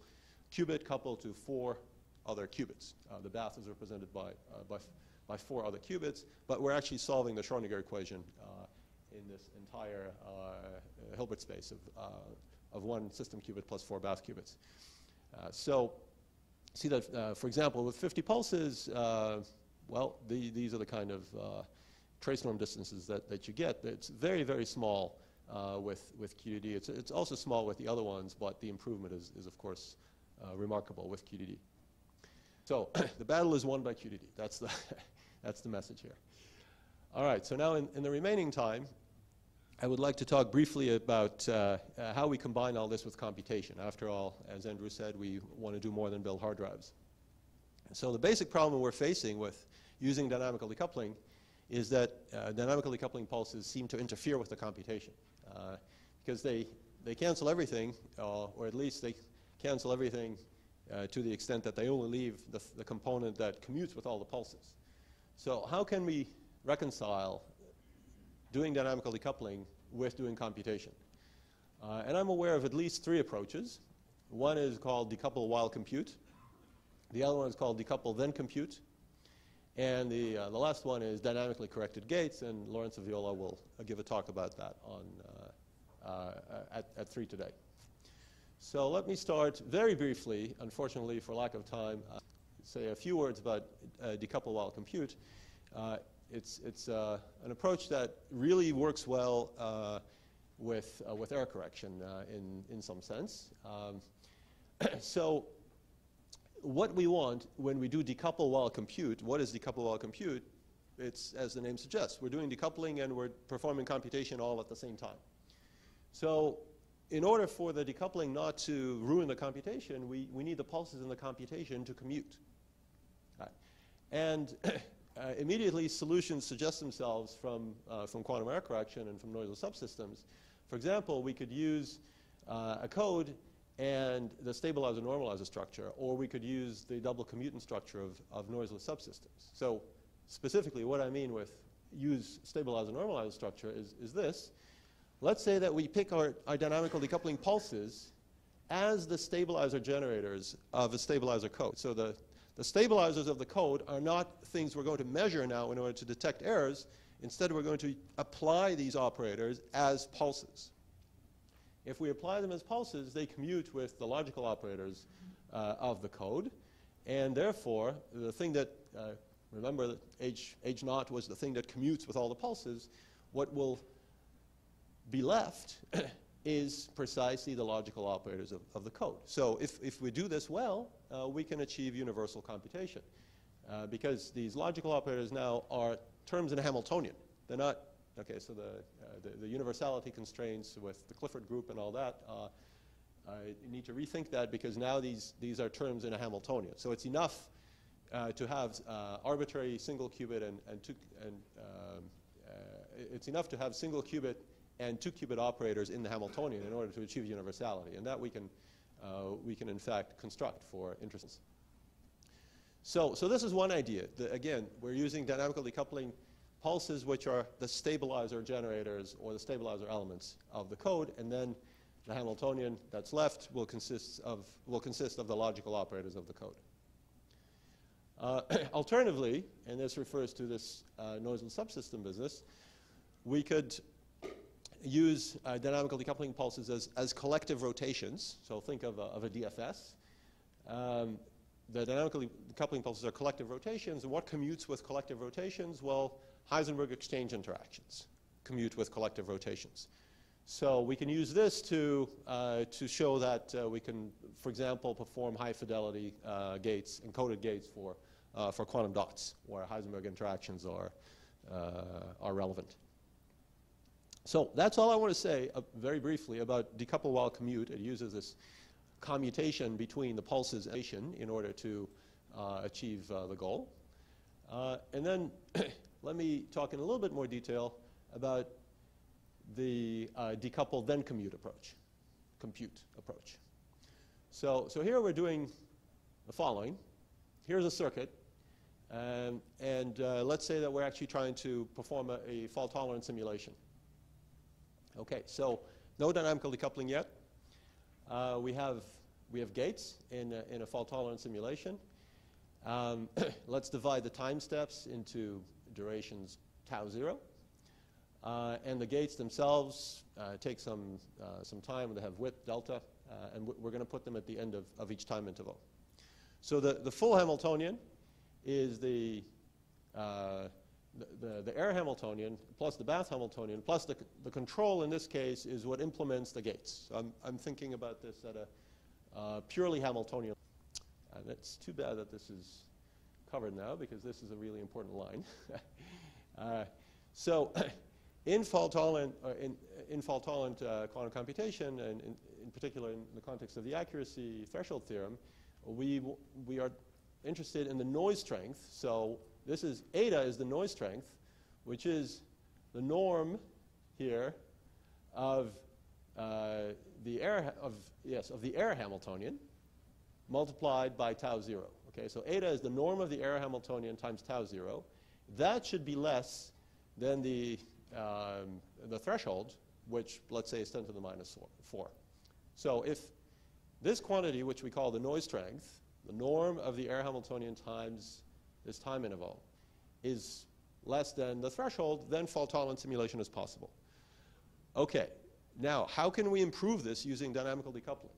qubit coupled to four other qubits. the bath is represented by, by by four other qubits, but we're actually solving the Schrodinger equation uh, in this entire uh, Hilbert space of, uh, of one system qubit plus four Bath qubits. so see that, for example, with 50 pulses, well, the, these are the kind of trace norm distances that, that you get. It's very, very small uh, with, with QDD. It's, it's also small with the other ones, but the improvement is, is of course, uh, remarkable with QDD. So the battle is won by QDD. That's the, that's the message here. All right, so now in, in the remaining time, I would like to talk briefly about uh, uh, how we combine all this with computation. After all, as Andrew said, we want to do more than build hard drives. So the basic problem we're facing with using dynamical decoupling is that uh, dynamical decoupling pulses seem to interfere with the computation uh, because they, they cancel everything, uh, or at least they cancel everything uh, to the extent that they only leave the, the component that commutes with all the pulses. So how can we reconcile doing dynamical decoupling with doing computation? Uh, and I'm aware of at least three approaches. One is called decouple while compute. The other one is called decouple then compute. And the, uh, the last one is dynamically corrected gates, and Lorenza Viola will uh, give a talk about that on, uh, uh, at, at 3 today. So let me start very briefly, unfortunately for lack of time, uh, say a few words about decouple while compute. It's it's uh, an approach that really works well uh, with, uh, with error correction uh, in, in some sense. Um, so what we want when we do decouple while compute, what is decouple while compute? It's, as the name suggests, we're doing decoupling and we're performing computation all at the same time. So in order for the decoupling not to ruin the computation, we, we need the pulses in the computation to commute. And uh, immediately solutions suggest themselves from, uh, from quantum error correction and from noiseless subsystems. For example, we could use uh, a code and the stabilizer normalizer structure, or we could use the double commutant structure of, of noiseless subsystems. So specifically what I mean with use stabilizer normalizer structure is, is this. Let's say that we pick our, our dynamical decoupling pulses as the stabilizer generators of a stabilizer code. So the, the stabilizers of the code are not things we're going to measure now in order to detect errors. Instead, we're going to apply these operators as pulses. If we apply them as pulses, they commute with the logical operators uh, of the code. And therefore, the thing that, uh, remember that H, H naught was the thing that commutes with all the pulses, what will be left is precisely the logical operators of, of the code. So if, if we do this well, uh, we can achieve universal computation. Uh, because these logical operators now are terms in a Hamiltonian. They're not, okay, so the, uh, the, the, universality constraints with the Clifford group and all that, uh, you need to rethink that because now these, these are terms in a Hamiltonian. So it's enough uh, to have arbitrary single qubit and, and, two, and um, it's enough to have single qubit and two qubit operators in the Hamiltonian in order to achieve universality. And that we can, uh, we can in fact construct for interests. So, so this is one idea. Again, we're using dynamical decoupling pulses which are the stabilizer generators or the stabilizer elements of the code, and then the Hamiltonian that's left will consist of, will consist of the logical operators of the code. Uh, alternatively, and this refers to this uh, noiseless subsystem business, we could use uh, dynamical decoupling pulses as, as collective rotations. So think of a, of a DFS. Um, the dynamical decoupling pulses are collective rotations. And what commutes with collective rotations? Well, Heisenberg exchange interactions commute with collective rotations. So we can use this to, uh, to show that uh, we can, for example, perform high fidelity uh, gates, encoded gates for, uh, for quantum dots, where Heisenberg interactions are, uh, are relevant. So that's all I want to say uh, very briefly about decouple while commute. It uses this commutation between the pulses in order to uh, achieve uh, the goal. Uh, and then let me talk in a little bit more detail about the uh, decouple then commute approach, compute approach. So, so here we're doing the following. Here's a circuit, um, and uh, let's say that we're actually trying to perform a, a fault-tolerant simulation. Okay, so no dynamical decoupling yet. Uh, we have we have gates in a, in a fault-tolerant simulation. Um, let's divide the time steps into durations tau zero. Uh, and the gates themselves uh, take some, uh, some time. They have width delta, uh, and we're going to put them at the end of, of each time interval. So the, the full Hamiltonian is the, uh, the, the, error Hamiltonian plus the bath Hamiltonian plus the, the control in this case is what implements the gates. I'm, I'm thinking about this at a uh, purely Hamiltonian. And it's too bad that this is covered now because this is a really important line. uh, so in fault-tolerant, uh, in, in fault-tolerant uh, quantum computation, and in, in, particular in the context of the accuracy threshold theorem, we, we are interested in the noise strength. So this is eta is the noise strength, which is the norm here of uh, the air of yes of the error Hamiltonian multiplied by tau zero. Okay, so eta is the norm of the error Hamiltonian times tau zero. That should be less than the um, the threshold, which let's say is 10 to the minus four, 4. So if this quantity, which we call the noise strength, the norm of the error Hamiltonian times this time interval, is less than the threshold, then fault-tolerant simulation is possible. Okay, now how can we improve this using dynamical decoupling?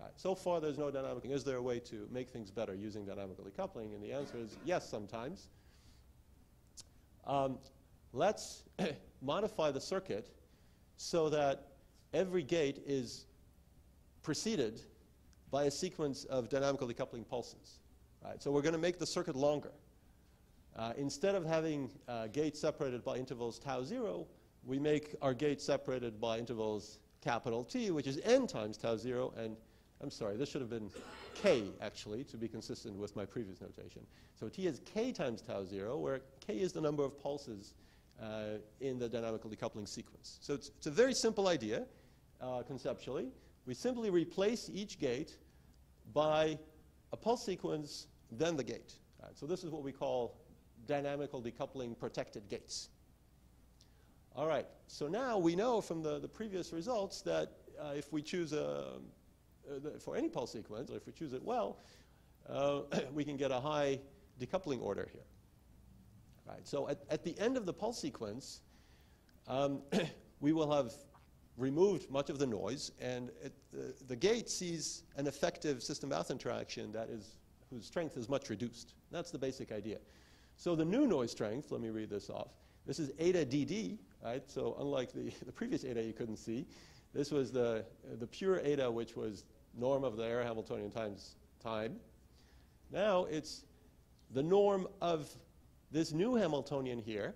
Right. So far, there's no dynamic. Is there a way to make things better using dynamical decoupling? And the answer is yes, sometimes. Um, let's modify the circuit so that every gate is preceded by a sequence of dynamical decoupling pulses. Right? So we're going to make the circuit longer. Uh, instead of having uh, gates separated by intervals tau 0, we make our gates separated by intervals capital T, which is n times tau 0, and I'm sorry, this should have been k, actually, to be consistent with my previous notation. So T is k times tau 0, where k is the number of pulses uh, in the dynamical decoupling sequence. So it's, it's a very simple idea uh, conceptually. We simply replace each gate by a pulse sequence, then the gate. Right, so this is what we call dynamical decoupling protected gates. All right, so now we know from the, the previous results that uh, if we choose a, uh, for any pulse sequence, or if we choose it well, uh, we can get a high decoupling order here. Right, so at, at the end of the pulse sequence, um, we will have removed much of the noise, and it, the, the, gate sees an effective system-bath interaction that is, whose strength is much reduced. That's the basic idea. So the new noise strength, let me read this off. This is eta dd, right? So unlike the, the previous eta you couldn't see, this was the, the pure eta, which was norm of the error Hamiltonian times time. Now it's the norm of this new Hamiltonian here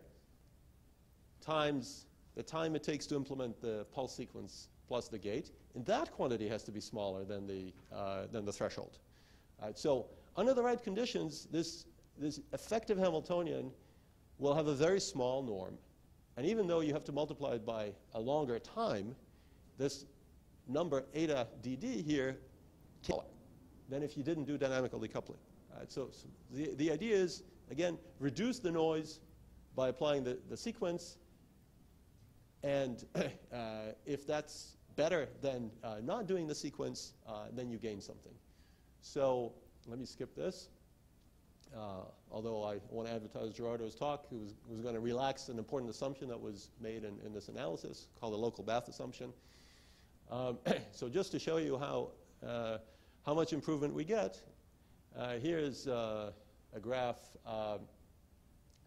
times the time it takes to implement the pulse sequence plus the gate, and that quantity has to be smaller than the, uh, than the threshold. Right, so under the right conditions, this, this effective Hamiltonian will have a very small norm, and even though you have to multiply it by a longer time, this number eta dd here than if you didn't do dynamical decoupling. Right, so, so the, the idea is Again, reduce the noise by applying the, the sequence. And uh, if that's better than uh, not doing the sequence, uh, then you gain something. So let me skip this. Uh, although I want to advertise Gerardo's talk, who was, was going to relax an important assumption that was made in, in this analysis called the local bath assumption. Um, so just to show you how, uh, how much improvement we get, uh, here's a graph uh,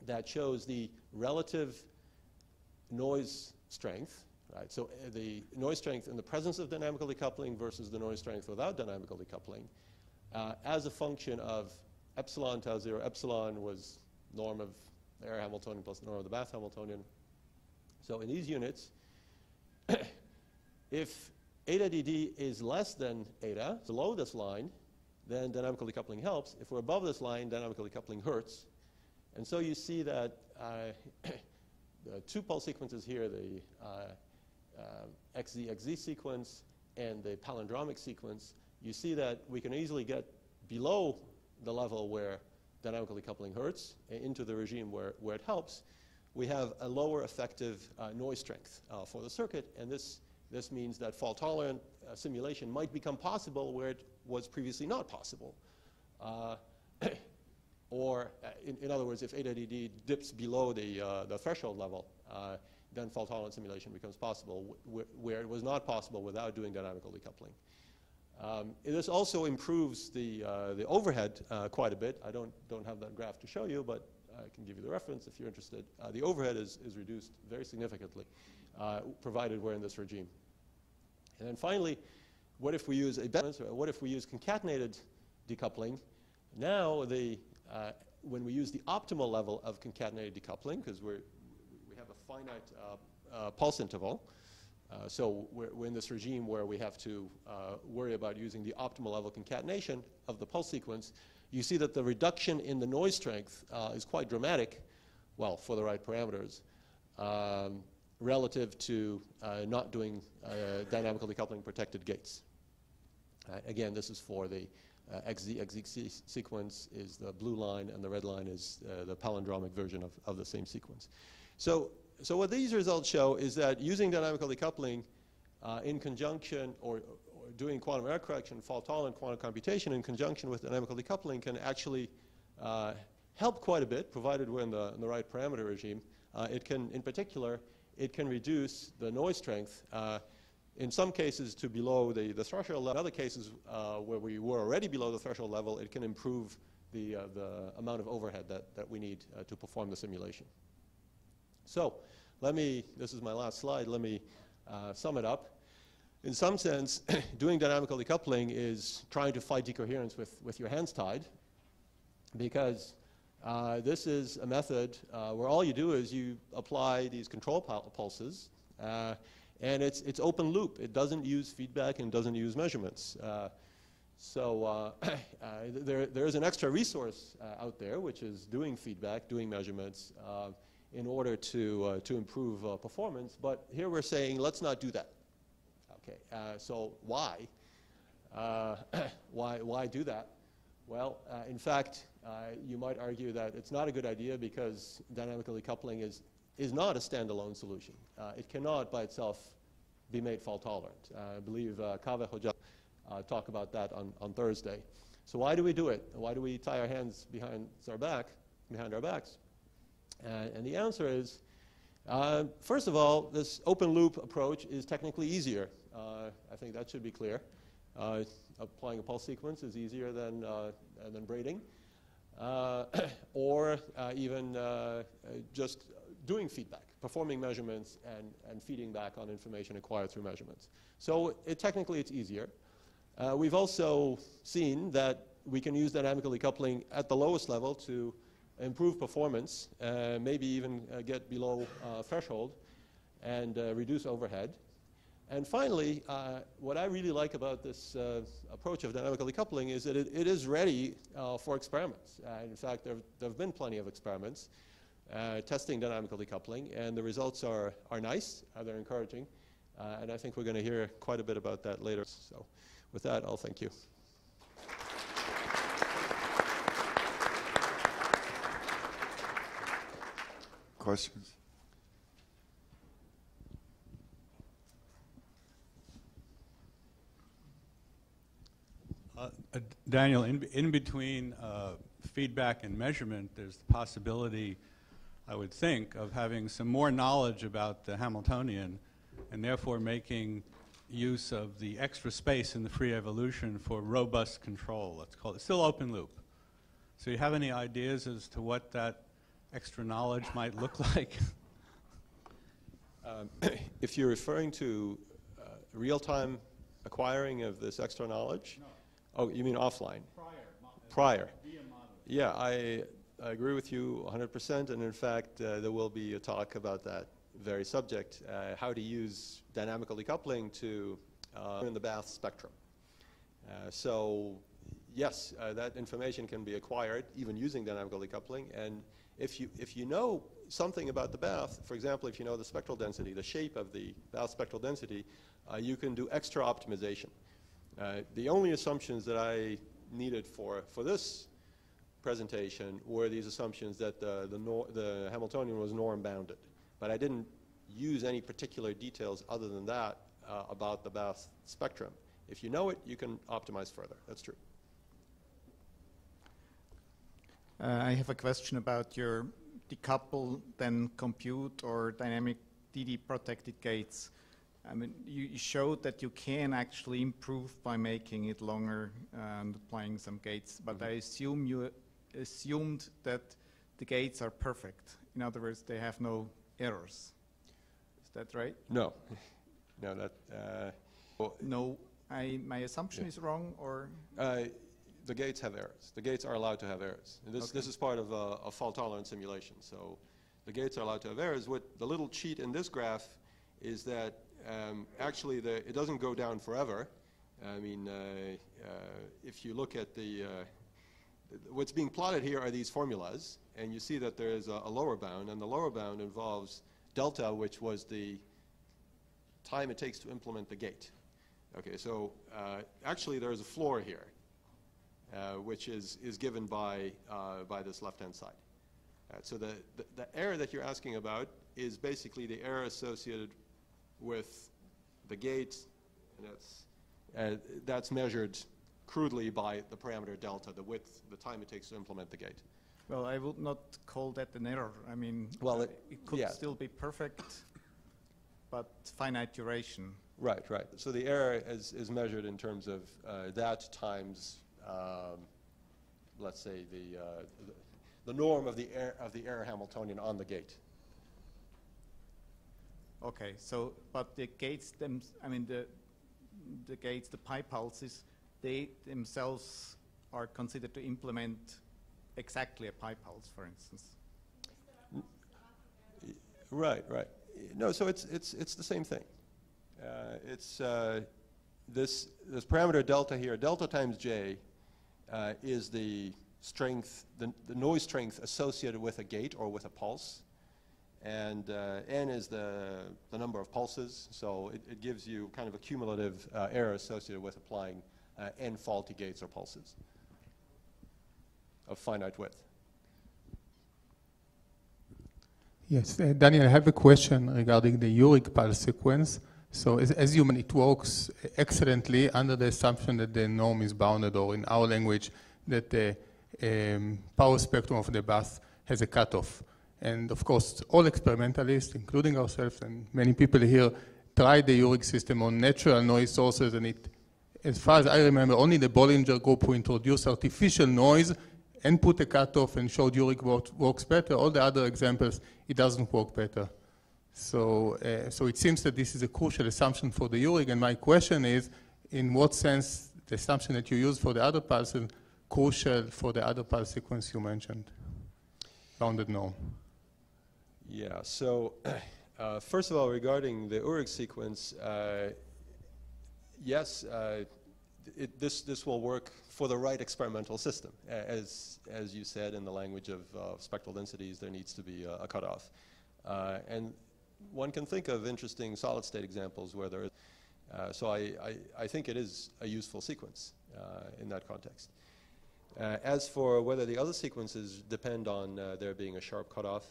that shows the relative noise strength, right? So uh, the noise strength in the presence of dynamical decoupling versus the noise strength without dynamical decoupling uh, as a function of epsilon tau zero. Epsilon was norm of the error Hamiltonian plus norm of the bath Hamiltonian. So in these units, if eta dd is less than eta, below this line, then dynamical decoupling helps. If we're above this line, dynamical decoupling hurts. And so you see that uh, the two pulse sequences here, the uh, uh, sequence and the palindromic sequence, you see that we can easily get below the level where dynamical decoupling hurts into the regime where, where it helps. We have a lower effective uh, noise strength uh, for the circuit, and this, this means that fault-tolerant uh, simulation might become possible where it was previously not possible. Uh, or, uh, in, in, other words, if eta dd dips below the, uh, the threshold level, then fault-tolerant simulation becomes possible wh where it was not possible without doing dynamical decoupling. Um, this also improves the, uh, the overhead uh, quite a bit. I don't, don't have that graph to show you, but I can give you the reference if you're interested. Uh, the overhead is, is reduced very significantly, uh, provided we're in this regime. And then finally, what if we use a what if we use concatenated decoupling? Now, the, uh, when we use the optimal level of concatenated decoupling, because we have a finite uh, pulse interval, uh, so we're, we're, in this regime where we have to uh, worry about using the optimal level concatenation of the pulse sequence. You see that the reduction in the noise strength uh, is quite dramatic, well, for the right parameters, um, relative to uh, not doing uh, dynamical decoupling protected gates. again, this is for the XZ, XZ sequence is the blue line, and the red line is the palindromic version of, of the same sequence. So so what these results show is that using dynamical decoupling uh, in conjunction or, or, doing quantum error correction, fault-tolerant quantum computation in conjunction with dynamical decoupling can actually uh, help quite a bit, provided we're in the, in the right parameter regime. Uh, it can, in particular, it can reduce the noise strength uh, in some cases to below the, the threshold level. In other cases uh, where we were already below the threshold level, it can improve the, uh, the amount of overhead that, that we need to perform the simulation. So let me, this is my last slide, let me uh, sum it up. In some sense, doing dynamical decoupling is trying to fight decoherence with, with your hands tied because uh, this is a method uh, where all you do is you apply these control pul pulses uh, and it's, it's open loop. It doesn't use feedback and doesn't use measurements. Uh, so uh, there, there is an extra resource out there which is doing feedback, doing measurements, in order to, uh, to improve uh, performance. But here we're saying, let's not do that. Okay, uh, so why? Uh, why? Why do that? Well, uh, in fact, uh, you might argue that it's not a good idea because dynamically decoupling is, is not a standalone solution. it cannot by itself be made fault tolerant. I believe uh, Kaveh Hoja talk about that on, on Thursday. So why do we do it? Why do we tie our hands behind our back, behind our backs? Uh, and the answer is, uh, first of all, this open loop approach is technically easier. Uh, I think that should be clear. applying a pulse sequence is easier than, than braiding. or even just doing feedback, performing measurements and, and feeding back on information acquired through measurements. So it, technically it's easier. Uh, we've also seen that we can use dynamical decoupling at the lowest level to improve performance, uh, maybe even uh, get below uh, threshold, and reduce overhead. And finally, uh, what I really like about this uh, approach of dynamical decoupling is that it, it is ready uh, for experiments. in fact, there have been plenty of experiments testing dynamical decoupling, and the results are, are nice, they're encouraging, and I think we're going to hear quite a bit about that later. So with that, I'll thank you. Questions? Uh, Daniel, in, in between uh, feedback and measurement, there's the possibility, I would think, of having some more knowledge about the Hamiltonian and therefore making use of the extra space in the free evolution for robust control, let's call it. Still open loop. So you have any ideas as to what that extra knowledge might look like? Um, if you're referring to uh, real-time acquiring of this extra knowledge? No. Oh, you mean offline? Prior. Prior. Yeah, I, I, agree with you 100%, and in fact, uh, there will be a talk about that very subject, uh, how to use dynamical decoupling to uh, in the bath spectrum. Uh, so yes, uh, that information can be acquired even using dynamical decoupling, and if you, if you know something about the bath, for example, if you know the spectral density, the shape of the bath spectral density, uh, you can do extra optimization. Uh, the only assumptions that I needed for, for this presentation were these assumptions that the, the, nor, the Hamiltonian was norm bounded. But I didn't use any particular details other than that uh, about the bath spectrum. If you know it, you can optimize further. That's true. Uh, I have a question about your decouple, then compute or dynamic DD protected gates. I mean, you, you showed that you can actually improve by making it longer and applying some gates, but I assume you assumed that the gates are perfect. In other words, they have no errors. Is that right? No. No, that. Uh, well, No, I, my assumption Yeah. is wrong, or uh, the gates have errors. The gates are allowed to have errors. And this, Okay. this is part of a, a fault tolerant simulation. So the gates are allowed to have errors. What the little cheat in this graph is that um, actually the, it doesn't go down forever. I mean, uh, uh, if you look at the, uh, what's being plotted here are these formulas, and you see that there is a, a lower bound, and the lower bound involves delta, which was the time it takes to implement the gate. Okay, so uh, actually there is a floor here, which is, is given by, uh, by this left-hand side. Uh, so the, the, the error that you're asking about is basically the error associated with the gate, and that's, uh, that's measured crudely by the parameter delta, the width, the time it takes to implement the gate. well, I would not call that an error. I mean, Well, uh, it- it could yeah. still be perfect, but finite duration. Right, right. So the error is, is measured in terms of uh, that times, um, let's say, the, uh, the, the norm of the, error, of the error Hamiltonian on the gate. Okay, so, but the gates them, I mean, the, the gates, the pi pulses, they themselves are considered to implement exactly a pi pulse, for instance. Right, right. No, so it's, it's, it's the same thing. Uh, it's uh, this, this parameter delta here, delta times j, uh, is the strength, the, the noise strength associated with a gate or with a pulse. And uh, n is the, the number of pulses, so it, it gives you kind of a cumulative uh, error associated with applying uh, n faulty gates or pulses of finite width. Yes, uh, Daniel, I have a question regarding the Uhrig pulse sequence. So as, as mentioned, it works excellently under the assumption that the norm is bounded, or in our language, that the um, power spectrum of the bath has a cutoff. And of course, all experimentalists, including ourselves and many people here, tried the Uhrig system on natural noise sources, and it, as far as I remember, only the Bollinger group who introduced artificial noise and put a cutoff and showed Uhrig work, works better. All the other examples, it doesn't work better. So, uh, so it seems that this is a crucial assumption for the Uhrig, and my question is, in what sense the assumption that you use for the other pulses crucial for the other pulse sequence you mentioned, bounded norm? Yeah, so uh, first of all, regarding the Uhrig sequence, uh, yes, uh, it, this, this will work for the right experimental system. As, as you said in the language of spectral densities, there needs to be a, a cutoff. Uh, and one can think of interesting solid state examples where there is. Uh, so I, I, I think it is a useful sequence uh, in that context. Uh, as for whether the other sequences depend on uh, there being a sharp cutoff,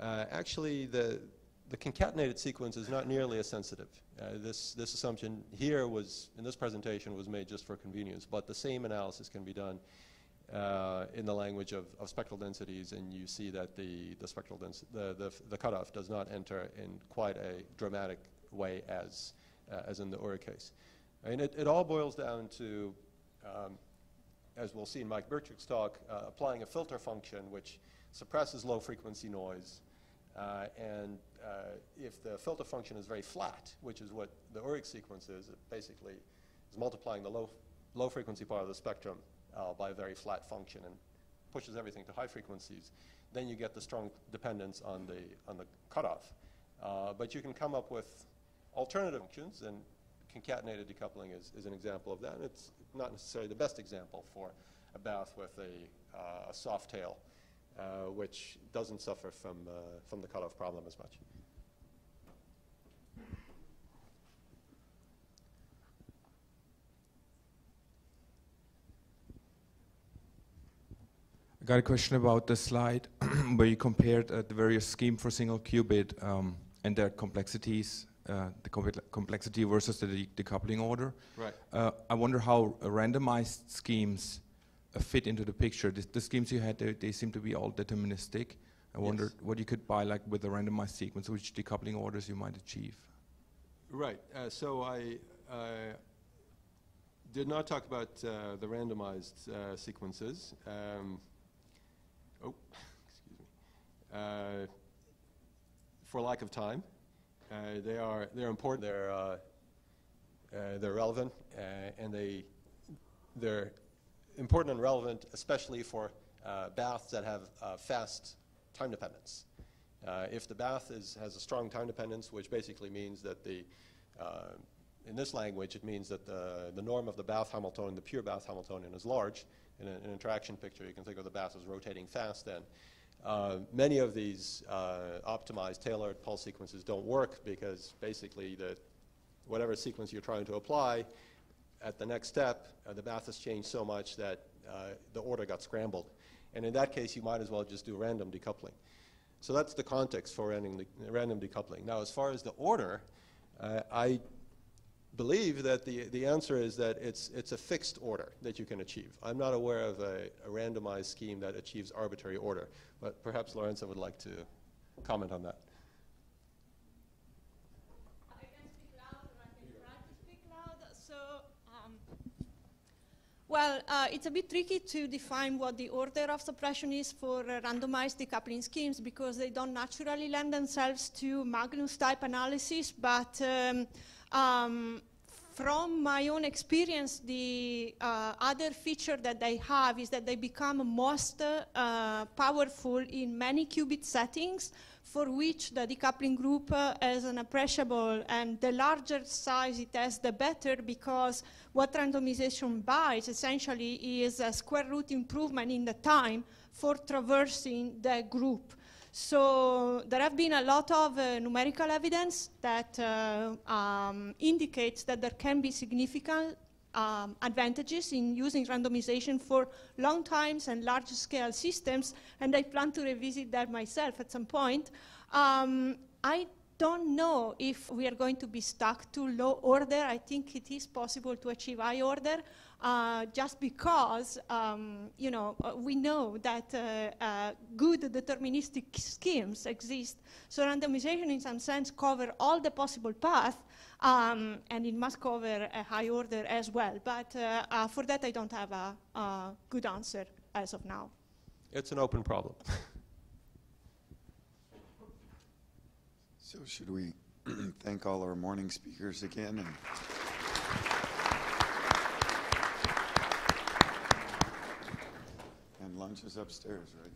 uh, actually the, the concatenated sequence is not nearly as sensitive. Uh, this, this assumption here was, in this presentation, was made just for convenience, but the same analysis can be done uh, in the language of, of spectral densities, and you see that the, the spectral dens- the, the, the cutoff does not enter in quite a dramatic way as, uh, as in the Uhrig case. I mean, it, it all boils down to, um, as we'll see in Mike Biercuk's talk, uh, applying a filter function which suppresses low frequency noise. Uh, and uh, if the filter function is very flat, which is what the Uhrig sequence is, it basically is multiplying the low, low frequency part of the spectrum uh, by a very flat function and pushes everything to high frequencies, then you get the strong dependence on the, on the cutoff. Uh, but you can come up with alternative functions, and concatenated decoupling is, is an example of that. And it's not necessarily the best example for a bath with a, uh, a soft tail uh, which doesn't suffer from, uh, from the cutoff problem as much. Got a question about the slide where you compared uh, the various scheme for single qubit um, and their complexities, uh, the compl- complexity versus the de- decoupling order. Right. Uh, I wonder how uh, randomized schemes uh, fit into the picture. The, the schemes you had, they, they seem to be all deterministic. I Yes. wonder what you could buy, like with a randomized sequence, which decoupling orders you might achieve. Right. Uh, so I uh, did not talk about uh, the randomized uh, sequences. Um, oh, excuse me. Uh, for lack of time, uh, they are they're important. They're uh, uh, they're relevant, uh, and they they're important and relevant, especially for uh, baths that have fast time dependence. If the bath is, has a strong time dependence, which basically means that the, in this language, it means that the, the norm of the bath Hamiltonian, the pure bath Hamiltonian, is large. In a- an interaction picture, you can think of the bath as rotating fast then. Uh, many of these uh, optimized, tailored pulse sequences don't work because basically the, whatever sequence you're trying to apply, at the next step, uh, the bath has changed so much that uh, the order got scrambled. And in that case, you might as well just do random decoupling. So that's the context for random, de- random decoupling. Now, as far as the order, uh, I believe that the, the answer is that it's, it's a fixed order that you can achieve. I'm not aware of a, a randomized scheme that achieves arbitrary order, but perhaps Lorenza would like to comment on that. Um, well, uh, it's a bit tricky to define what the order of suppression is for uh, randomized decoupling schemes because they don't naturally lend themselves to Magnus type analysis. But um, um, from my own experience, the uh, other feature that they have is that they become most uh, powerful in many qubit settings for which the decoupling group uh, is an appreciable and the larger size it has the better because what randomization buys essentially is a square root improvement in the time for traversing the group. So there have been a lot of uh, numerical evidence that uh, um, indicates that there can be significant um, advantages in using randomization for long times and large scale systems, and I plan to revisit that myself at some point. Um, I don't know if we are going to be stuck to low order. I think it is possible to achieve high order. Uh, just because um, you know uh, we know that uh, uh, good deterministic schemes exist. So randomization, in some sense, cover all the possible paths, um, and it must cover a high order as well. But uh, uh, for that, I don't have a, a good answer as of now. It's an open problem. So should we thank all our morning speakers again? And and lunch is upstairs, right?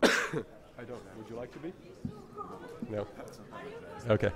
I don't. Know. Would you like to be? No. Okay.